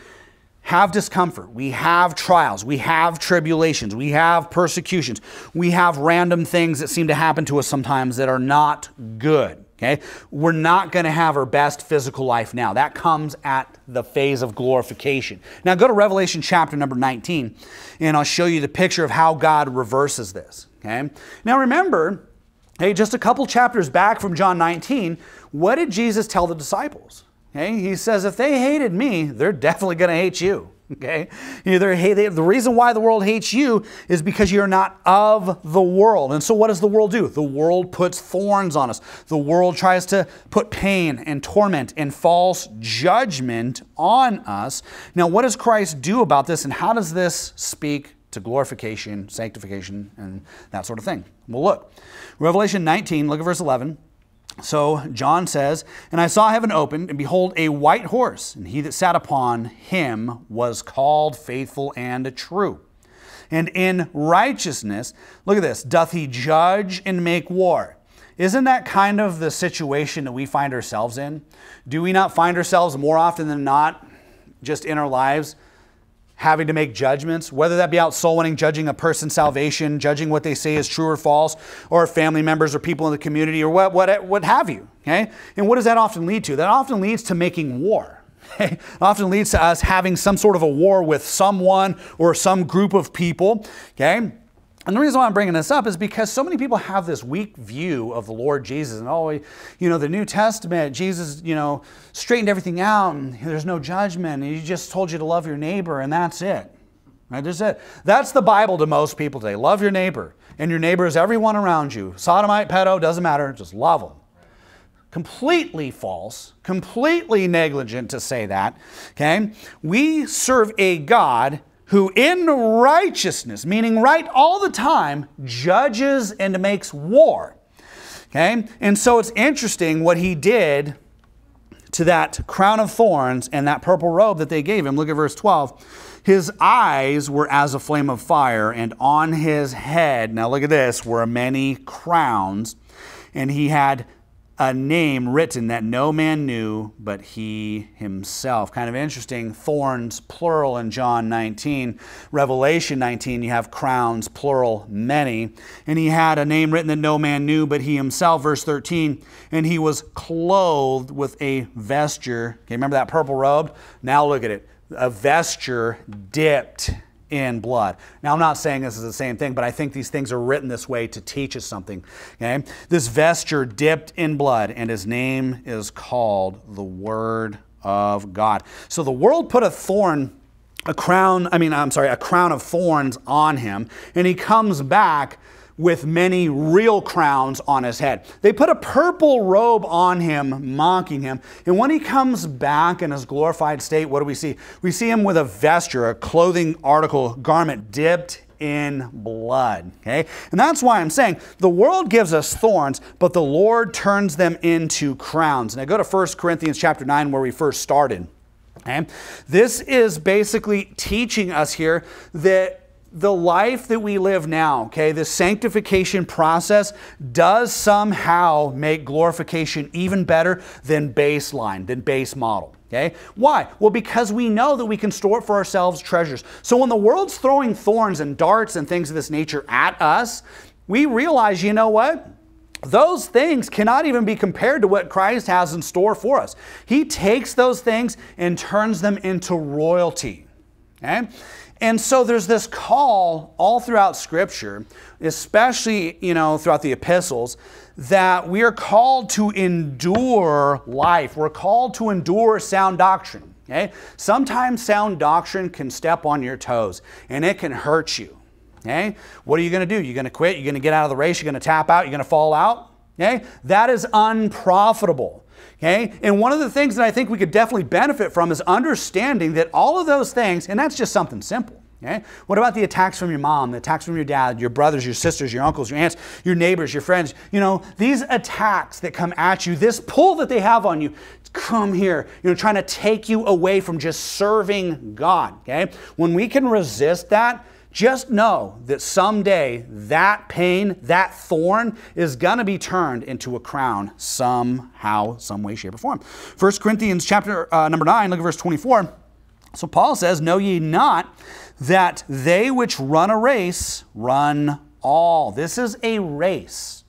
have discomfort. We have trials. We have tribulations. We have persecutions. We have random things that seem to happen to us sometimes that are not good. Okay? We're not going to have our best physical life now. That comes at the phase of glorification. Now go to Revelation chapter number 19, and I'll show you the picture of how God reverses this. Okay? Now remember, hey, just a couple chapters back from John 19, what did Jesus tell the disciples? Okay? He says, if they hated me, they're definitely going to hate you. Okay? Either hey, they, the reason why the world hates you is because you're not of the world. And so what does the world do? The world puts thorns on us. The world tries to put pain and torment and false judgment on us. Now, what does Christ do about this and how does this speak to glorification, sanctification, and that sort of thing? Well, look. Revelation 19, look at verse 11. So John says, And I saw heaven opened, and behold, a white horse, and he that sat upon him was called faithful and true. And in righteousness, look at this, doth he judge and make war. Isn't that kind of the situation that we find ourselves in? Do we not find ourselves more often than not just in our lives having to make judgments, whether that be out soul winning, judging a person's salvation, judging what they say is true or false, or family members or people in the community, or what, what, what have you. Okay? And what does that often lead to? That often leads to making war. Okay? It often leads to us having some sort of a war with someone or some group of people. Okay? And the reason why I'm bringing this up is because so many people have this weak view of the Lord Jesus and oh, you know, the New Testament, Jesus, you know, straightened everything out and there's no judgment and he just told you to love your neighbor and that's it. Right? That's it. That's the Bible to most people today. Love your neighbor. And your neighbor is everyone around you. Sodomite, pedo, doesn't matter. Just love them. Completely false, completely negligent to say that. Okay? We serve a God who in righteousness, meaning right all the time, judges and makes war. Okay? And so it's interesting what he did to that crown of thorns and that purple robe that they gave him. Look at verse 12. His eyes were as a flame of fire, and on his head, now look at this, were many crowns, and he had a name written that no man knew but he himself. Kind of interesting. Thorns, plural in John 19. Revelation 19, you have crowns, plural, many. And he had a name written that no man knew but he himself. Verse 13. And he was clothed with a vesture. Okay, remember that purple robe? Now look at it. A vesture dipped in blood. Now, I'm not saying this is the same thing, but I think these things are written this way to teach us something. Okay? This vesture dipped in blood, and his name is called the Word of God. So the world put a thorn, a crown, I mean, I'm sorry, a crown of thorns on him, and he comes back with many real crowns on his head. They put a purple robe on him, mocking him. And when he comes back in his glorified state, what do we see? We see him with a vesture, a clothing article, garment dipped in blood. Okay? And that's why I'm saying the world gives us thorns, but the Lord turns them into crowns. Now go to 1 Corinthians chapter 9 where we first started. Okay? This is basically teaching us here that the life that we live now, okay, the sanctification process does somehow make glorification even better than baseline, than base model. Okay? Why? Well, because we know that we can store for ourselves treasures. So when the world's throwing thorns and darts and things of this nature at us, we realize, you know what? Those things cannot even be compared to what Christ has in store for us. He takes those things and turns them into royalty. Okay? And so there's this call all throughout Scripture, especially, you know, throughout the epistles, that we are called to endure life. We're called to endure sound doctrine. Okay? Sometimes sound doctrine can step on your toes and it can hurt you. Okay? What are you going to do? You're going to quit? You're going to get out of the race? You're going to tap out? You're going to fall out? Okay? That is unprofitable. Okay? And one of the things that I think we could definitely benefit from is understanding that all of those things, and that's just something simple. Okay? What about the attacks from your mom, the attacks from your dad, your brothers, your sisters, your uncles, your aunts, your neighbors, your friends? You know, these attacks that come at you, this pull that they have on you, come here, you know, trying to take you away from just serving God. Okay? When we can resist that, just know that someday that pain, that thorn, is going to be turned into a crown somehow, some way, shape, or form. 1 Corinthians chapter uh, number 9, look at verse 24. So Paul says, Know ye not that they which run a race run all. This is a race.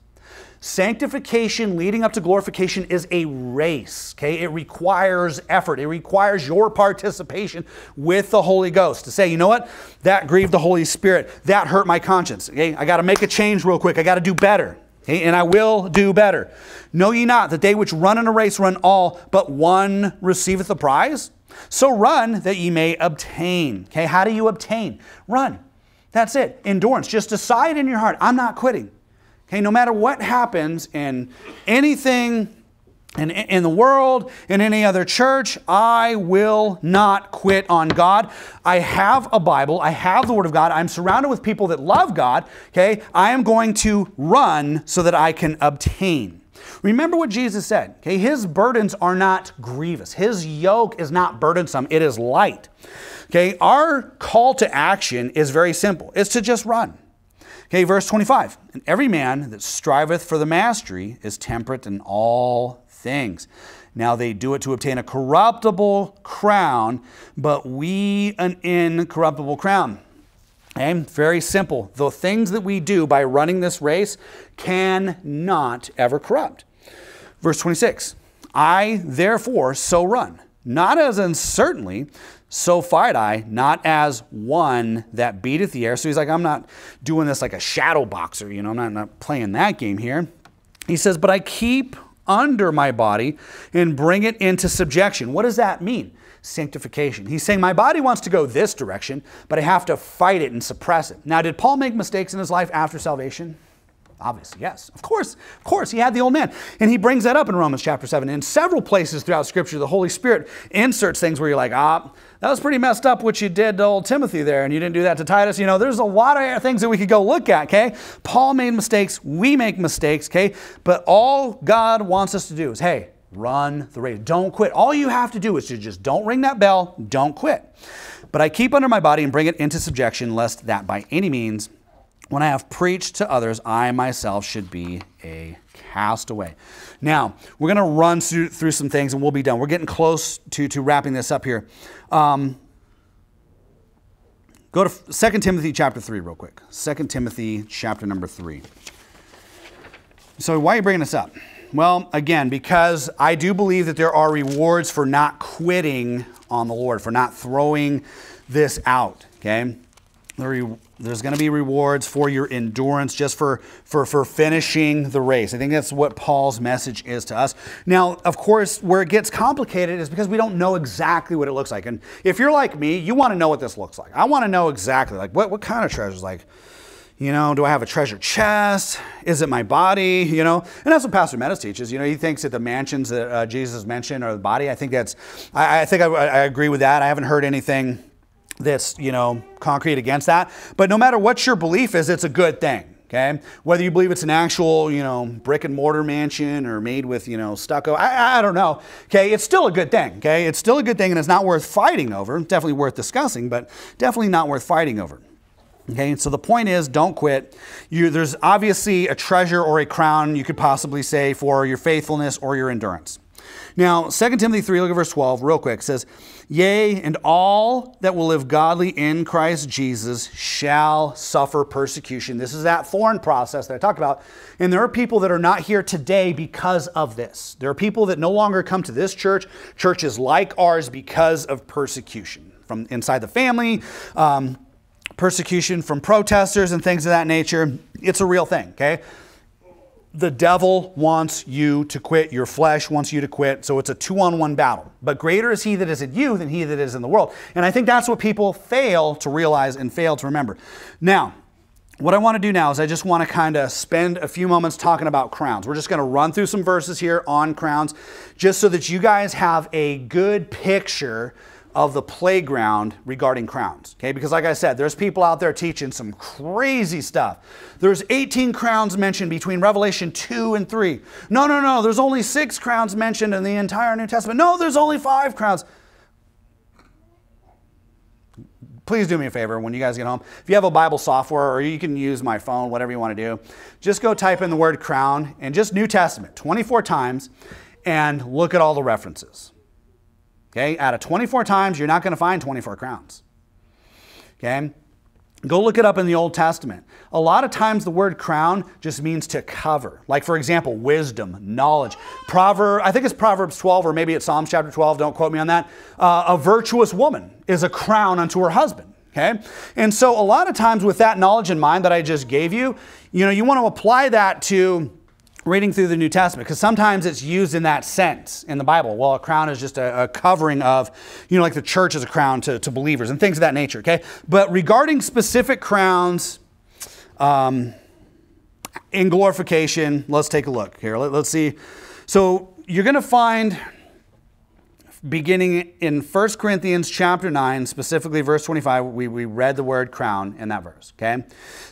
Sanctification leading up to glorification is a race, okay? It requires effort. It requires your participation with the Holy Ghost to say, you know what? That grieved the Holy Spirit. That hurt my conscience, okay? I got to make a change real quick. I got to do better. Okay? And I will do better. Know ye not that they which run in a race run all, but one receiveth the prize? So run that ye may obtain. Okay, how do you obtain? Run. That's it. Endurance. Just decide in your heart, I'm not quitting. Okay, no matter what happens in anything in, in the world, in any other church, I will not quit on God. I have a Bible, I have the Word of God, I'm surrounded with people that love God. Okay, I am going to run so that I can obtain. Remember what Jesus said. Okay, his burdens are not grievous. His yoke is not burdensome. It is light. Okay, our call to action is very simple. It's to just run. Okay, verse 25. And every man that striveth for the mastery is temperate in all things. Now they do it to obtain a corruptible crown, but we an incorruptible crown. Okay, very simple. The things that we do by running this race cannot ever corrupt. Verse 26 I therefore so run. not as uncertainly, so fight I, not as one that beateth the air. So he's like, I'm not doing this like a shadow boxer, you know, I'm not, not playing that game here. He says, but I keep under my body and bring it into subjection. What does that mean? Sanctification. He's saying, My body wants to go this direction, but I have to fight it and suppress it. Now, did Paul make mistakes in his life after salvation? Obviously, yes. Of course, of course, he had the old man. And he brings that up in Romans chapter 7. In several places throughout Scripture, the Holy Spirit inserts things where you're like, ah, that was pretty messed up what you did to old Timothy there, and you didn't do that to Titus. You know, there's a lot of things that we could go look at, okay? Paul made mistakes, we make mistakes, okay? But all God wants us to do is, hey, run the race. Don't quit. All you have to do is to just don't ring that bell, don't quit. But I keep under my body and bring it into subjection, lest that by any means when I have preached to others, I myself should be a castaway. Now, we're going to run through, through, some things and we'll be done. We're getting close to, to wrapping this up here. Um, go to 2 Timothy chapter 3 real quick. 2 Timothy chapter number 3. So, why are you bringing this up? Well, again, because I do believe that there are rewards for not quitting on the Lord, for not throwing this out, okay? There's going to be rewards for your endurance, just for, for, for finishing the race. I think that's what Paul's message is to us. Now, of course, where it gets complicated is because we don't know exactly what it looks like. And if you're like me, you want to know what this looks like. I want to know exactly, like, what, what kind of treasures? Like, you know, do I have a treasure chest? Is it my body? You know, and that's what Pastor Meadows teaches. You know, he thinks that the mansions that uh, Jesus mentioned are the body. I think that's, I, I think I, I agree with that. I haven't heard anything that's, you know, concrete against that. But no matter what your belief is, it's a good thing. Okay, whether you believe it's an actual, you know, brick and mortar mansion or made with, you know, stucco, I, I don't know. Okay, it's still a good thing. Okay, it's still a good thing, and it's not worth fighting over. Definitely worth discussing, but definitely not worth fighting over. Okay, so the point is, don't quit. You, there's obviously a treasure or a crown you could possibly say for your faithfulness or your endurance. Now, 2 Timothy 3, look at verse 12, real quick. Says, Yea, and all that will live godly in Christ Jesus shall suffer persecution. This is that thorn process that I talked about. And there are people that are not here today because of this. There are people that no longer come to this church, churches like ours, because of persecution from inside the family. Um, persecution from protesters and things of that nature. It's a real thing, okay? The devil wants you to quit. Your flesh wants you to quit. So it's a two on one battle. But greater is he that is in you than he that is in the world. And I think that's what people fail to realize and fail to remember. Now, what I want to do now is I just want to kind of spend a few moments talking about crowns. We're just going to run through some verses here on crowns just so that you guys have a good picture of the playground regarding crowns. Okay, because like I said, there's people out there teaching some crazy stuff. There's 18 crowns mentioned between Revelation 2 and 3. No, no, no, there's only six crowns mentioned in the entire New Testament. No, there's only five crowns. Please do me a favor when you guys get home. If you have a Bible software or you can use my phone, whatever you want to do, just go type in the word crown and just New Testament 24 times and look at all the references. Okay, out of 24 times, you're not going to find 24 crowns. Okay, go look it up in the Old Testament. A lot of times, the word crown just means to cover. Like, for example, wisdom, knowledge. Proverb, I think it's Proverbs 12 or maybe it's Psalms chapter 12, don't quote me on that. Uh, a virtuous woman is a crown unto her husband. Okay? And so, a lot of times, with that knowledge in mind that I just gave you, you know, you want to apply that to reading through the New Testament because sometimes it's used in that sense in the Bible. Well, a crown is just a, a, covering of, you know, like the church is a crown to, to believers and things of that nature, okay? But regarding specific crowns um, in glorification, let's take a look here. Let, let's see. So you're going to find beginning in 1 Corinthians chapter 9, specifically verse 25, we, we read the word crown in that verse, okay?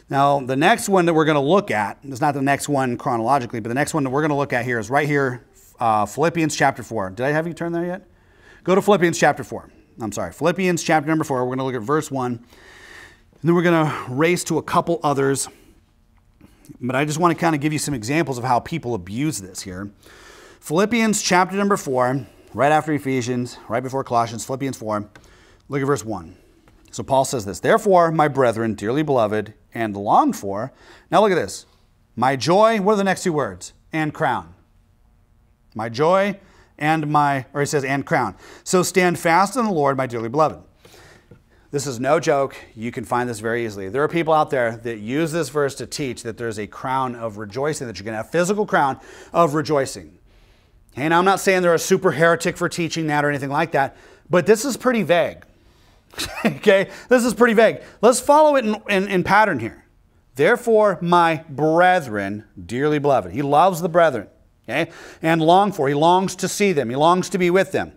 Now, the next one that we're going to look at, it's not the next one chronologically, but the next one that we're going to look at here is right here, uh, Philippians chapter 4. Did I have you turn there yet? Go to Philippians chapter 4. I'm sorry, Philippians chapter number 4. We're going to look at verse 1. And then we're going to race to a couple others. But I just want to kind of give you some examples of how people abuse this here. Philippians chapter number 4 right after Ephesians, right before Colossians, Philippians 4. Look at verse 1. So Paul says this Therefore, my brethren, dearly beloved, and longed for. Now look at this. My joy, what are the next two words? And crown. My joy and my, or he says, and crown. So stand fast in the Lord, my dearly beloved. This is no joke. You can find this very easily. There are people out there that use this verse to teach that there's a crown of rejoicing, that you're going to have physical crown of rejoicing. And I'm not saying they're a super heretic for teaching that or anything like that, but this is pretty vague. okay, this is pretty vague. Let's follow it in, in, in pattern here. Therefore, my brethren, dearly beloved, he loves the brethren, okay, and long for, he longs to see them, he longs to be with them.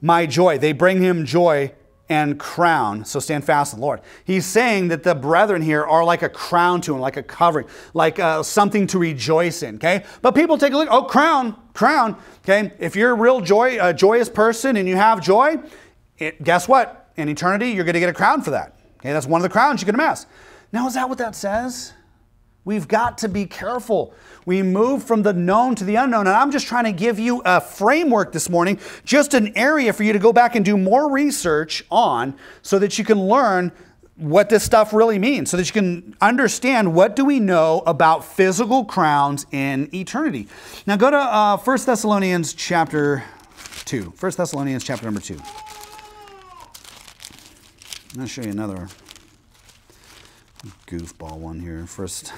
My joy, they bring him joy and crown. So stand fast in the Lord. He's saying that the brethren here are like a crown to him, like a covering, like uh, something to rejoice in. Okay, but people take a look. Oh, crown, crown. Okay, if you're a real joy, a joyous person, and you have joy, it, guess what? In eternity, you're going to get a crown for that. Okay, that's one of the crowns you can amass. Now, is that what that says? We've got to be careful. We move from the known to the unknown. And I'm just trying to give you a framework this morning, just an area for you to go back and do more research on so that you can learn what this stuff really means, so that you can understand what do we know about physical crowns in eternity. Now go to uh, 1 Thessalonians chapter 2. 1 Thessalonians chapter number 2. I'm going to show you another goofball one here. First,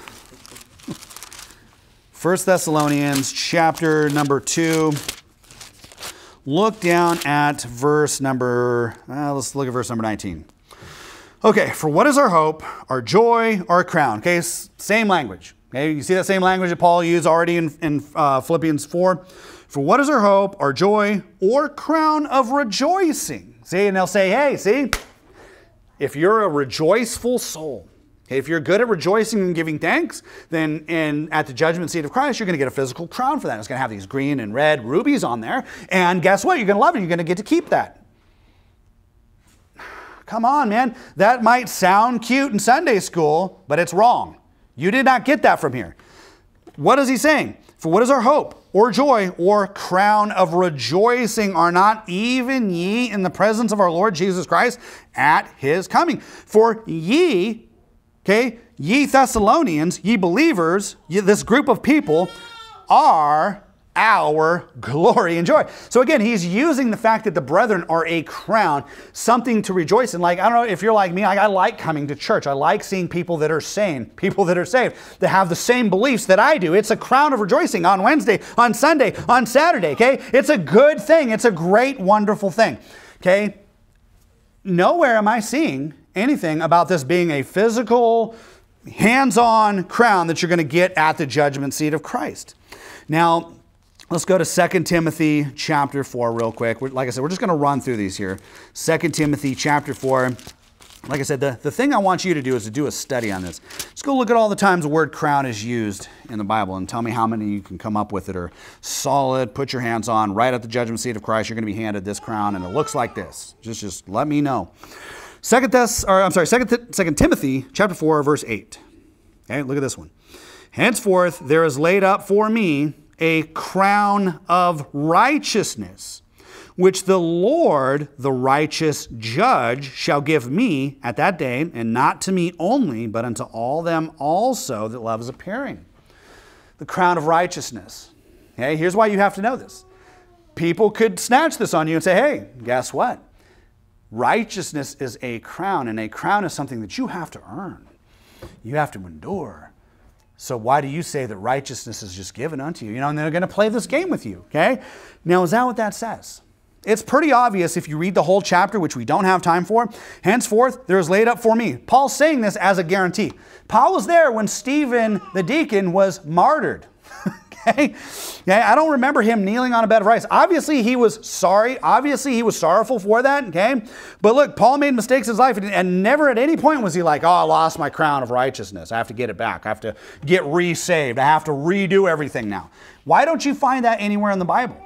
First Thessalonians chapter number two. Look down at verse number. Uh, let's look at verse number 19. Okay, for what is our hope, our joy, our crown? Okay, same language. Okay, you see that same language that Paul used already in, in uh, Philippians 4. For what is our hope, our joy, or crown of rejoicing? See, and they'll say, hey, see, if you're a rejoiceful soul, if you're good at rejoicing and giving thanks, then in, at the judgment seat of Christ, you're going to get a physical crown for that. It's going to have these green and red rubies on there. And guess what? You're going to love it. You're going to get to keep that. Come on, man. That might sound cute in Sunday school, but it's wrong. You did not get that from here. What is he saying? For what is our hope, or joy, or crown of rejoicing are not even ye in the presence of our Lord Jesus Christ at his coming? For ye Okay, ye Thessalonians, ye believers, ye, this group of people are our glory and joy. So again, he's using the fact that the brethren are a crown, something to rejoice in. Like, I don't know if you're like me, I, I like coming to church. I like seeing people that are sane, people that are saved, that have the same beliefs that I do. It's a crown of rejoicing on Wednesday, on Sunday, on Saturday, okay? It's a good thing. It's a great, wonderful thing, okay? Nowhere am I seeing anything about this being a physical, hands on crown that you're going to get at the judgment seat of Christ. Now, let's go to 2 Timothy chapter 4 real quick. Like I said, we're just going to run through these here. 2 Timothy chapter 4. Like I said, the, the thing I want you to do is to do a study on this. Just go look at all the times the word crown is used in the Bible and tell me how many you can come up with that are solid, put your hands on, right at the judgment seat of Christ. You're going to be handed this crown and it looks like this. Just, just let me know. Second Thess, or I'm sorry, Second, Second Timothy chapter 4, verse 8. Okay, look at this one. Henceforth there is laid up for me a crown of righteousness, which the Lord, the righteous judge, shall give me at that day, and not to me only, but unto all them also that love is appearing. The crown of righteousness. Okay, here's why you have to know this. People could snatch this on you and say, hey, guess what? Righteousness is a crown, and a crown is something that you have to earn. You have to endure. So why do you say that righteousness is just given unto you? You know, and they're going to play this game with you, okay? Now, is that what that says? It's pretty obvious if you read the whole chapter, which we don't have time for. Henceforth, there is laid up for me. Paul's saying this as a guarantee. Paul was there when Stephen the deacon was martyred. Okay? I don't remember him kneeling on a bed of rice. Obviously, he was sorry. Obviously, he was sorrowful for that. Okay? But look, Paul made mistakes in his life, and never at any point was he like, oh, I lost my crown of righteousness. I have to get it back. I have to get resaved. I have to redo everything now. Why don't you find that anywhere in the Bible?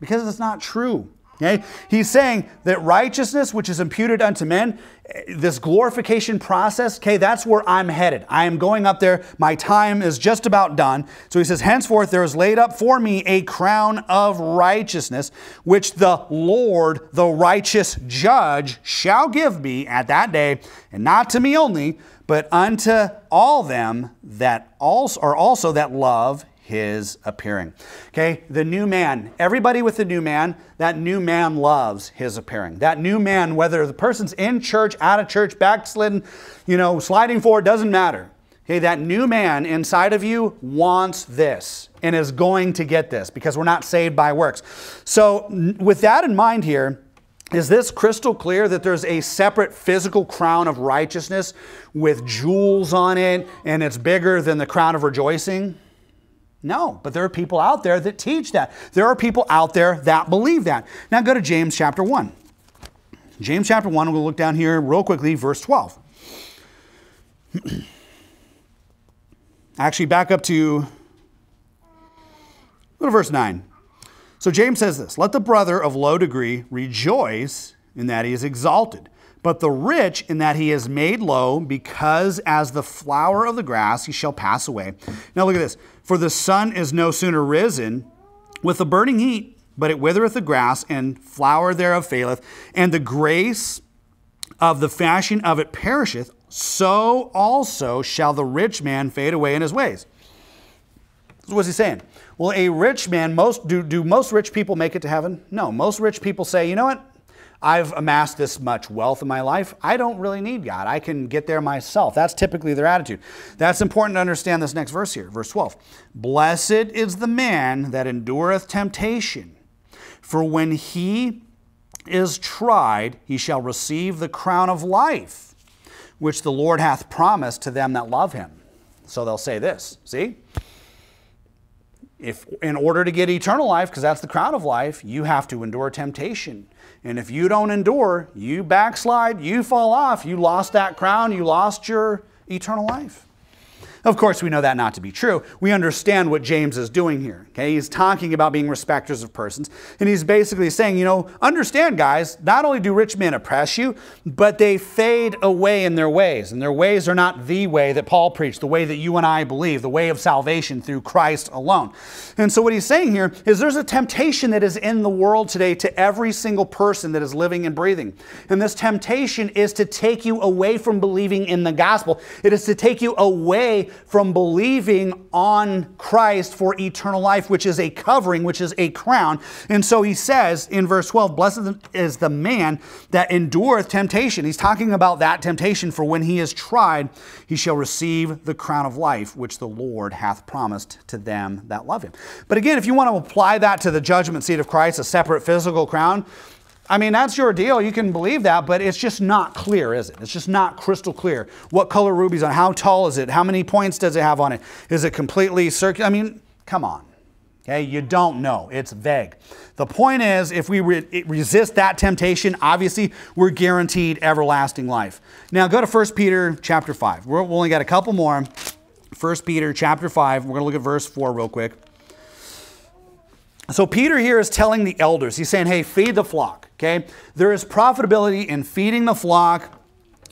Because it's not true. Okay? He's saying that righteousness, which is imputed unto men, this glorification process, okay, that's where I'm headed. I am going up there. My time is just about done. So he says, Henceforth there is laid up for me a crown of righteousness, which the Lord, the righteous judge, shall give me at that day, and not to me only, but unto all them that also are also that love his appearing. Okay, the new man, everybody with the new man, that new man loves his appearing. That new man, whether the person's in church, out of church, backslidden, you know, sliding forward, doesn't matter. Okay, that new man inside of you wants this and is going to get this because we're not saved by works. So, with that in mind here, is this crystal clear that there's a separate physical crown of righteousness with jewels on it and it's bigger than the crown of rejoicing? No, but there are people out there that teach that. There are people out there that believe that. Now go to James chapter 1. James chapter 1, we'll look down here real quickly, verse 12. Actually, back up to, verse 9. So James says this Let the brother of low degree rejoice in that he is exalted, but the rich in that he is made low, because as the flower of the grass he shall pass away. Now look at this. For the sun is no sooner risen with the burning heat, but it withereth the grass, and flower thereof faileth, and the grace of the fashion of it perisheth so also shall the rich man fade away in his ways. So what's he saying? Well, a rich man, most do, do most rich people make it to heaven? No. Most rich people say, you know what? I've amassed this much wealth in my life. I don't really need God. I can get there myself. That's typically their attitude. That's important to understand this next verse here, verse 12. Blessed is the man that endureth temptation, for when he is tried, he shall receive the crown of life which the Lord hath promised to them that love him. So they'll say this, see? If in order to get eternal life, because that's the crown of life, you have to endure temptation. And if you don't endure, you backslide, you fall off, you lost that crown, you lost your eternal life. Of course, we know that not to be true. We understand what James is doing here. Okay, he's talking about being respecters of persons, and he's basically saying, you know, understand, guys. Not only do rich men oppress you, but they fade away in their ways, and their ways are not the way that Paul preached, the way that you and I believe, the way of salvation through Christ alone. And so, what he's saying here is there's a temptation that is in the world today to every single person that is living and breathing, and this temptation is to take you away from believing in the gospel. It is to take you away from believing on Christ for eternal life, which is a covering, which is a crown. And so he says in verse 12, Blessed is the man that endureth temptation. He's talking about that temptation, for when he is tried, he shall receive the crown of life, which the Lord hath promised to them that love him. But again, if you want to apply that to the judgment seat of Christ, a separate physical crown, I mean, that's your deal. You can believe that, but it's just not clear, is it? It's just not crystal clear. What color ruby's on? How tall is it? How many points does it have on it? Is it completely circular? I mean, come on. Okay, you don't know. It's vague. The point is, if we re resist that temptation, obviously we're guaranteed everlasting life. Now go to 1 Peter chapter 5. We're, we only got a couple more. 1 Peter chapter 5. We're going to look at verse 4 real quick. So Peter here is telling the elders, he's saying, hey, feed the flock. Okay? There is profitability in feeding the flock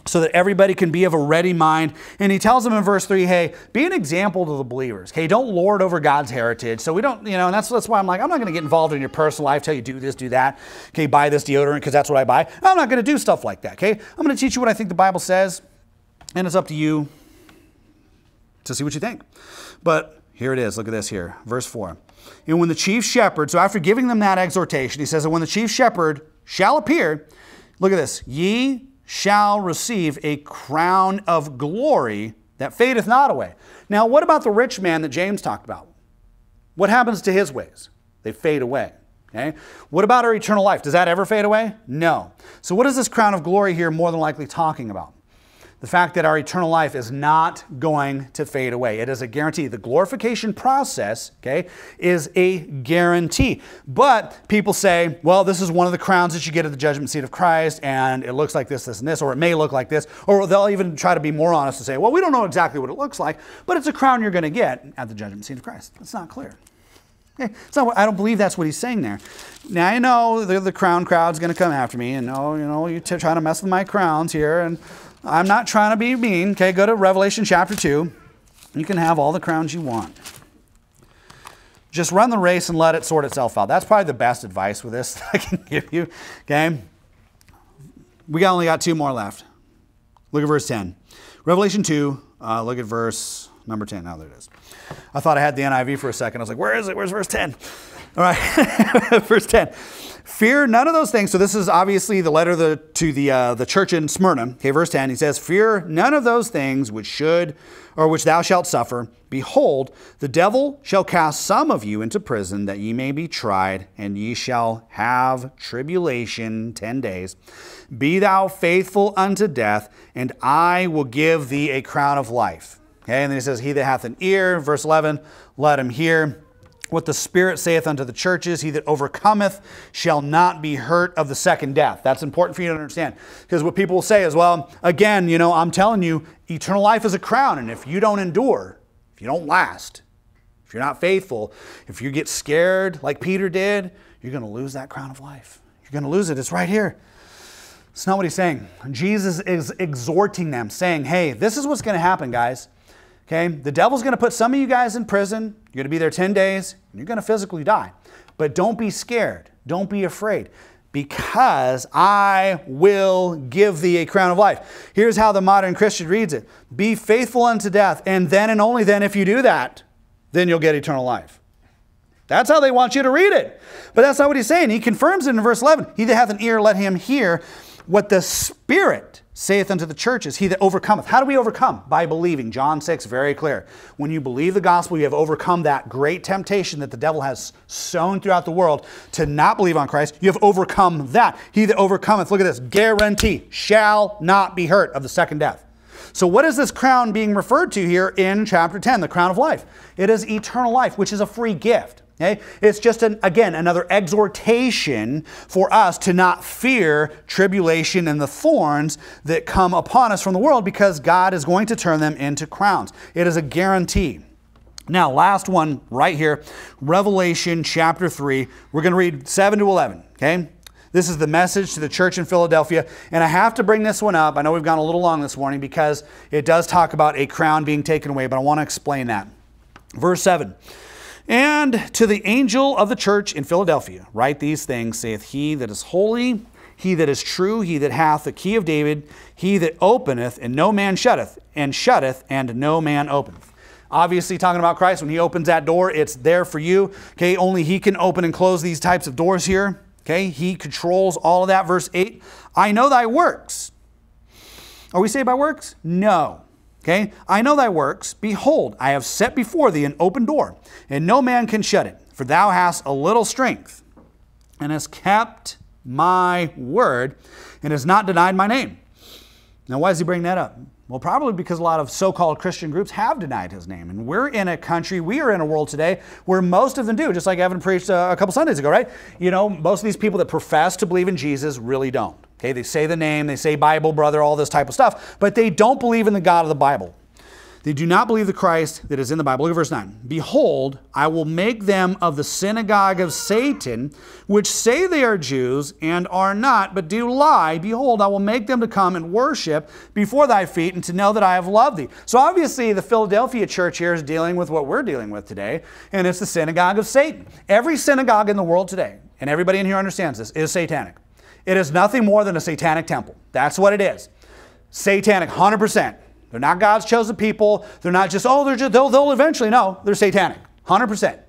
so that everybody can be of a ready mind. And he tells them in verse 3, hey, be an example to the believers. Okay, don't lord over God's heritage. So we don't, you know, and that's, that's why I'm like, I'm not going to get involved in your personal life, tell you do this, do that. Okay, buy this deodorant because that's what I buy. I'm not going to do stuff like that. Okay, I'm going to teach you what I think the Bible says, and it's up to you to see what you think. But here it is. Look at this here. Verse 4. And when the chief shepherd, so after giving them that exhortation, he says, And when the chief shepherd shall appear, look at this, ye shall receive a crown of glory that fadeth not away. Now, what about the rich man that James talked about? What happens to his ways? They fade away. Okay? What about our eternal life? Does that ever fade away? No. So, what is this crown of glory here more than likely talking about? The fact that our eternal life is not going to fade away. It is a guarantee. The glorification process, okay, is a guarantee. But people say, well, this is one of the crowns that you get at the judgment seat of Christ, and it looks like this, this, and this, or it may look like this, or they'll even try to be more honest and say, well, we don't know exactly what it looks like, but it's a crown you're going to get at the judgment seat of Christ. It's not clear. Okay, so I don't believe that's what he's saying there. Now you know the, the crown crowd's going to come after me, and oh, you know, you're trying to mess with my crowns here, and I'm not trying to be mean. Okay, go to Revelation chapter 2. You can have all the crowns you want. Just run the race and let it sort itself out. That's probably the best advice with this I can give you. Okay? We only got two more left. Look at verse 10. Revelation 2, uh, look at verse Number 10. Now there it is. I thought I had the NIV for a second. I was like, where is it? Where's verse 10? All right, verse 10. Fear none of those things. So this is obviously the letter the, to the, uh, the church in Smyrna. Okay, verse 10. He says, Fear none of those things which should or which thou shalt suffer. Behold, the devil shall cast some of you into prison that ye may be tried, and ye shall have tribulation ten days. Be thou faithful unto death, and I will give thee a crown of life. Okay, and then he says, He that hath an ear, verse 11, let him hear what the Spirit saith unto the churches, he that overcometh shall not be hurt of the second death. That's important for you to understand. Because what people will say is, well, again, you know, I'm telling you, eternal life is a crown. And if you don't endure, if you don't last, if you're not faithful, if you get scared like Peter did, you're going to lose that crown of life. You're going to lose it. It's right here. It's not what he's saying. Jesus is exhorting them, saying, hey, this is what's going to happen, guys. Okay, the devil's going to put some of you guys in prison. You're to be there 10 days, and you're going to physically die. But don't be scared. Don't be afraid because I will give thee a crown of life. Here's how the modern Christian reads it Be faithful unto death, and then and only then, if you do that, then you'll get eternal life. That's how they want you to read it. But that's not what he's saying. He confirms it in verse 11 He that hath an ear, let him hear what the Spirit saith unto the churches, He that overcometh. How do we overcome? By believing. John 6, very clear. When you believe the gospel, you have overcome that great temptation that the devil has sown throughout the world to not believe on Christ. You have overcome that. He that overcometh, look at this, guarantee, shall not be hurt of the second death. So, what is this crown being referred to here in chapter 10, the crown of life? It is eternal life, which is a free gift. Okay? It's just, an, again, another exhortation for us to not fear tribulation and the thorns that come upon us from the world because God is going to turn them into crowns. It is a guarantee. Now, last one right here Revelation chapter 3. We're going to read 7 to 11. Okay? This is the message to the church in Philadelphia. And I have to bring this one up. I know we've gone a little long this morning because it does talk about a crown being taken away, but I want to explain that. Verse 7. And to the angel of the church in Philadelphia, write these things, saith he that is holy, he that is true, he that hath the key of David, he that openeth, and no man shutteth, and shutteth, and no man openeth. Obviously, talking about Christ, when he opens that door, it's there for you. Okay, only he can open and close these types of doors here. Okay, he controls all of that. Verse 8 I know thy works. Are we saved by works? No. Okay? I know thy works. Behold, I have set before thee an open door, and no man can shut it. For thou hast a little strength, and hast kept my word, and hast not denied my name. Now, why does he bring that up? Well, probably because a lot of so called Christian groups have denied his name. And we're in a country, we are in a world today where most of them do, just like Evan preached uh, a couple Sundays ago, right? You know, most of these people that profess to believe in Jesus really don't. Okay, they say the name, they say Bible, brother, all this type of stuff, but they don't believe in the God of the Bible. They do not believe the Christ that is in the Bible. Look at verse 9. Behold, I will make them of the synagogue of Satan, which say they are Jews and are not, but do lie. Behold, I will make them to come and worship before thy feet and to know that I have loved thee. So obviously, the Philadelphia church here is dealing with what we're dealing with today, and it's the synagogue of Satan. Every synagogue in the world today, and everybody in here understands this, is satanic. It is nothing more than a satanic temple. That's what it is. Satanic, 100%. They're not God's chosen people. They're not just, oh, they're just, they'll, they'll eventually. No, they're satanic, 100%.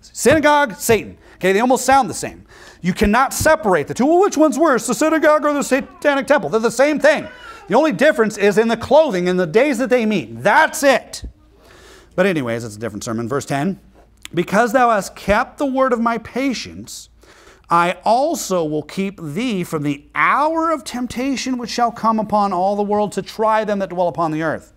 Synagogue, Satan. Okay, they almost sound the same. You cannot separate the two. Well, which one's worse, the synagogue or the satanic temple? They're the same thing. The only difference is in the clothing and the days that they meet. That's it. But, anyways, it's a different sermon. Verse 10 Because thou hast kept the word of my patience, I also will keep thee from the hour of temptation which shall come upon all the world to try them that dwell upon the earth.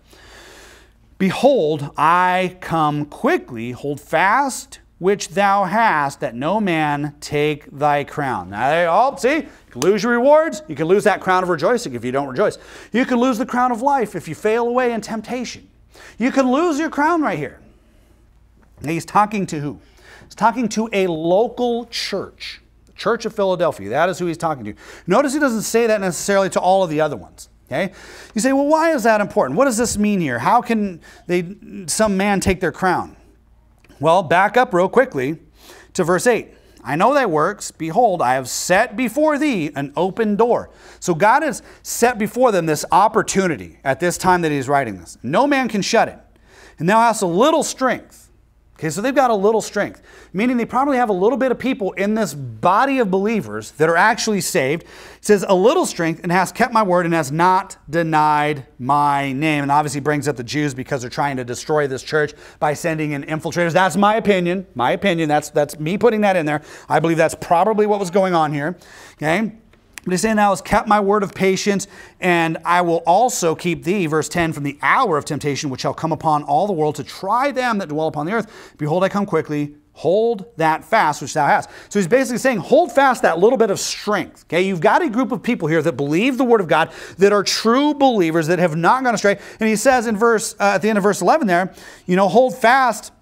Behold, I come quickly, hold fast which thou hast, that no man take thy crown. Now, they all oh, see, you can lose your rewards. You can lose that crown of rejoicing if you don't rejoice. You can lose the crown of life if you fail away in temptation. You can lose your crown right here. Now, he's talking to who? He's talking to a local church. Church of Philadelphia. That is who he's talking to. Notice he doesn't say that necessarily to all of the other ones. Okay? You say, well, why is that important? What does this mean here? How can they, some man take their crown? Well, back up real quickly to verse 8. I know thy works. Behold, I have set before thee an open door. So God has set before them this opportunity at this time that he's writing this. No man can shut it. and thou hast a little strength. Okay, so they've got a little strength, meaning they probably have a little bit of people in this body of believers that are actually saved. It says, a little strength and has kept my word and has not denied my name. And obviously brings up the Jews because they're trying to destroy this church by sending in infiltrators. That's my opinion. My opinion. That's, that's me putting that in there. I believe that's probably what was going on here. Okay. But he's saying, Thou hast kept my word of patience, and I will also keep thee, verse 10, from the hour of temptation which shall come upon all the world to try them that dwell upon the earth. Behold, I come quickly. Hold that fast which thou hast. So he's basically saying, hold fast that little bit of strength. Okay, you've got a group of people here that believe the word of God, that are true believers, that have not gone astray. And he says in verse uh, at the end of verse 11 there, you know, hold fast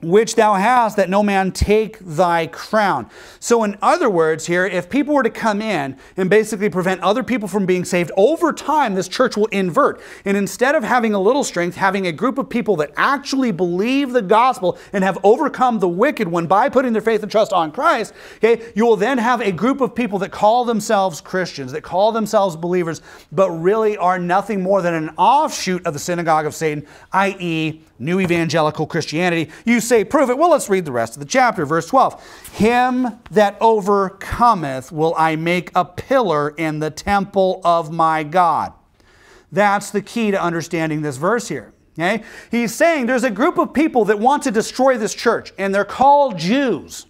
which thou hast, that no man take thy crown. So, in other words, here, if people were to come in and basically prevent other people from being saved, over time, this church will invert. And instead of having a little strength, having a group of people that actually believe the gospel and have overcome the wicked one by putting their faith and trust on Christ, okay, you will then have a group of people that call themselves Christians, that call themselves believers, but really are nothing more than an offshoot of the synagogue of Satan, i.e., New Evangelical Christianity. You say, prove it. Well, let's read the rest of the chapter. Verse 12. Him that overcometh will I make a pillar in the temple of my God. That's the key to understanding this verse here. Okay? He's saying there's a group of people that want to destroy this church, and they're called Jews.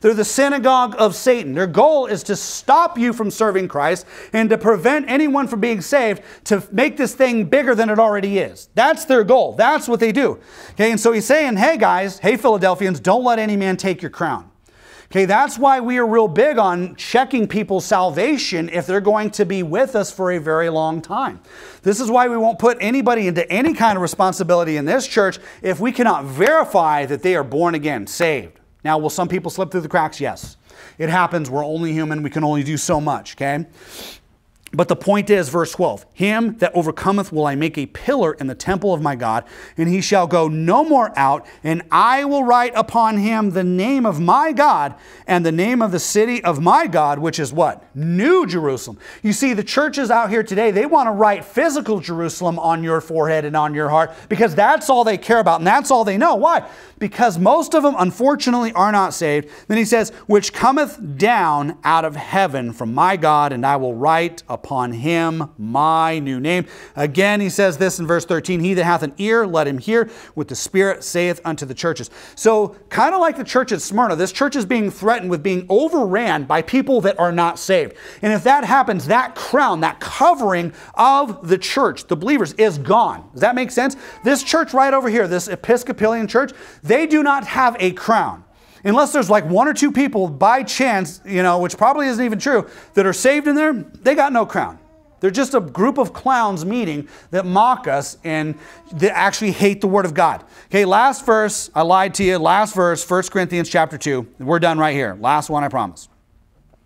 They're the synagogue of Satan. Their goal is to stop you from serving Christ and to prevent anyone from being saved to make this thing bigger than it already is. That's their goal. That's what they do. Okay, and so he's saying, hey guys, hey Philadelphians, don't let any man take your crown. Okay, that's why we are real big on checking people's salvation if they're going to be with us for a very long time. This is why we won't put anybody into any kind of responsibility in this church if we cannot verify that they are born again, saved. Now, will some people slip through the cracks? Yes. It happens. We're only human. We can only do so much, okay? But the point is, verse 12 Him that overcometh will I make a pillar in the temple of my God, and he shall go no more out, and I will write upon him the name of my God and the name of the city of my God, which is what? New Jerusalem. You see, the churches out here today, they want to write physical Jerusalem on your forehead and on your heart because that's all they care about and that's all they know. Why? Because most of them, unfortunately, are not saved. Then he says, Which cometh down out of heaven from my God, and I will write upon upon him my new name. Again, he says this in verse 13 He that hath an ear, let him hear what the Spirit saith unto the churches. So, kind of like the church at Smyrna, this church is being threatened with being overran by people that are not saved. And if that happens, that crown, that covering of the church, the believers, is gone. Does that make sense? This church right over here, this Episcopalian church, they do not have a crown unless there's like one or two people by chance, you know, which probably isn't even true, that are saved in there, they got no crown. They're just a group of clowns meeting that mock us and that actually hate the word of God. Okay, last verse, I lied to you. Last verse, 1 Corinthians chapter 2. We're done right here. Last one, I promise.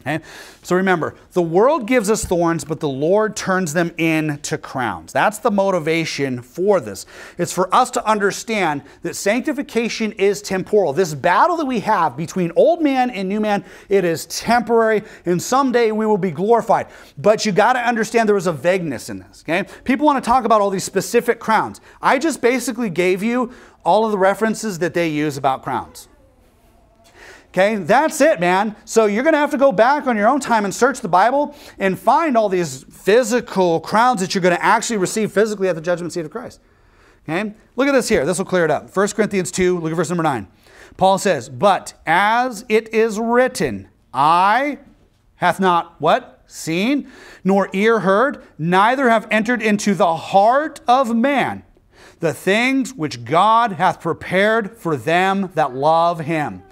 Okay? So remember, the world gives us thorns, but the Lord turns them into crowns. That's the motivation for this. It's for us to understand that sanctification is temporal. This battle that we have between old man and new man, it is temporary, and someday we will be glorified. But you got to understand there was a vagueness in this. Okay? People want to talk about all these specific crowns. I just basically gave you all of the references that they use about crowns. Okay, that's it, man. So you're going to have to go back on your own time and search the Bible and find all these physical crowns that you're going to actually receive physically at the judgment seat of Christ. Okay, look at this here. This will clear it up. 1 Corinthians 2, look at verse number 9. Paul says, But as it is written, Eye hath not what? Seen, nor ear heard, neither have entered into the heart of man the things which God hath prepared for them that love him.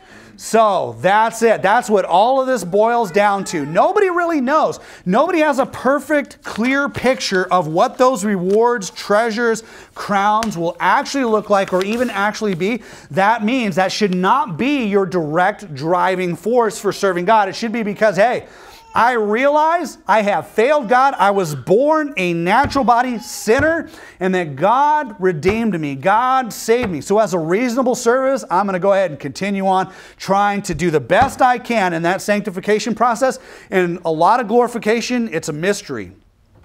So that's it. That's what all of this boils down to. Nobody really knows. Nobody has a perfect, clear picture of what those rewards, treasures, crowns will actually look like or even actually be. That means that should not be your direct driving force for serving God. It should be because, hey, I realize I have failed God. I was born a natural body sinner, and that God redeemed me. God saved me. So, as a reasonable service, I'm going to go ahead and continue on trying to do the best I can in that sanctification process. And a lot of glorification, it's a mystery.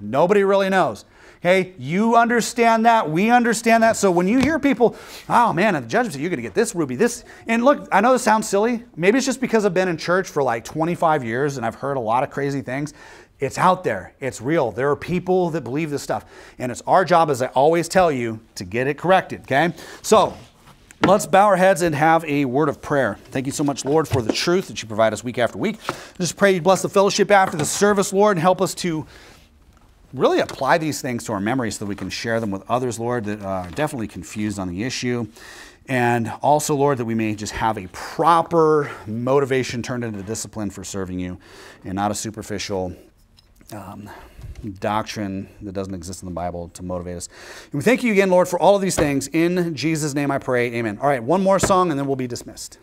Nobody really knows. Okay, you understand that. We understand that. So when you hear people, oh man, at the judgment seat, you're going to get this ruby, this. And look, I know this sounds silly. Maybe it's just because I've been in church for like 25 years and I've heard a lot of crazy things. It's out there. It's real. There are people that believe this stuff. And it's our job, as I always tell you, to get it corrected. Okay? So Let's bow our heads and have a word of prayer. Thank you so much, Lord, for the truth that you provide us week after week. Just pray you bless the fellowship after the service, Lord, and help us to really apply these things to our memory so that we can share them with others, Lord, that are definitely confused on the issue. And also, Lord, that we may just have a proper motivation turned into discipline for serving you and not a superficial um, doctrine that doesn't exist in the Bible to motivate us. And we thank you again, Lord, for all of these things. In Jesus' name I pray, amen. All right, one more song and then we'll be dismissed.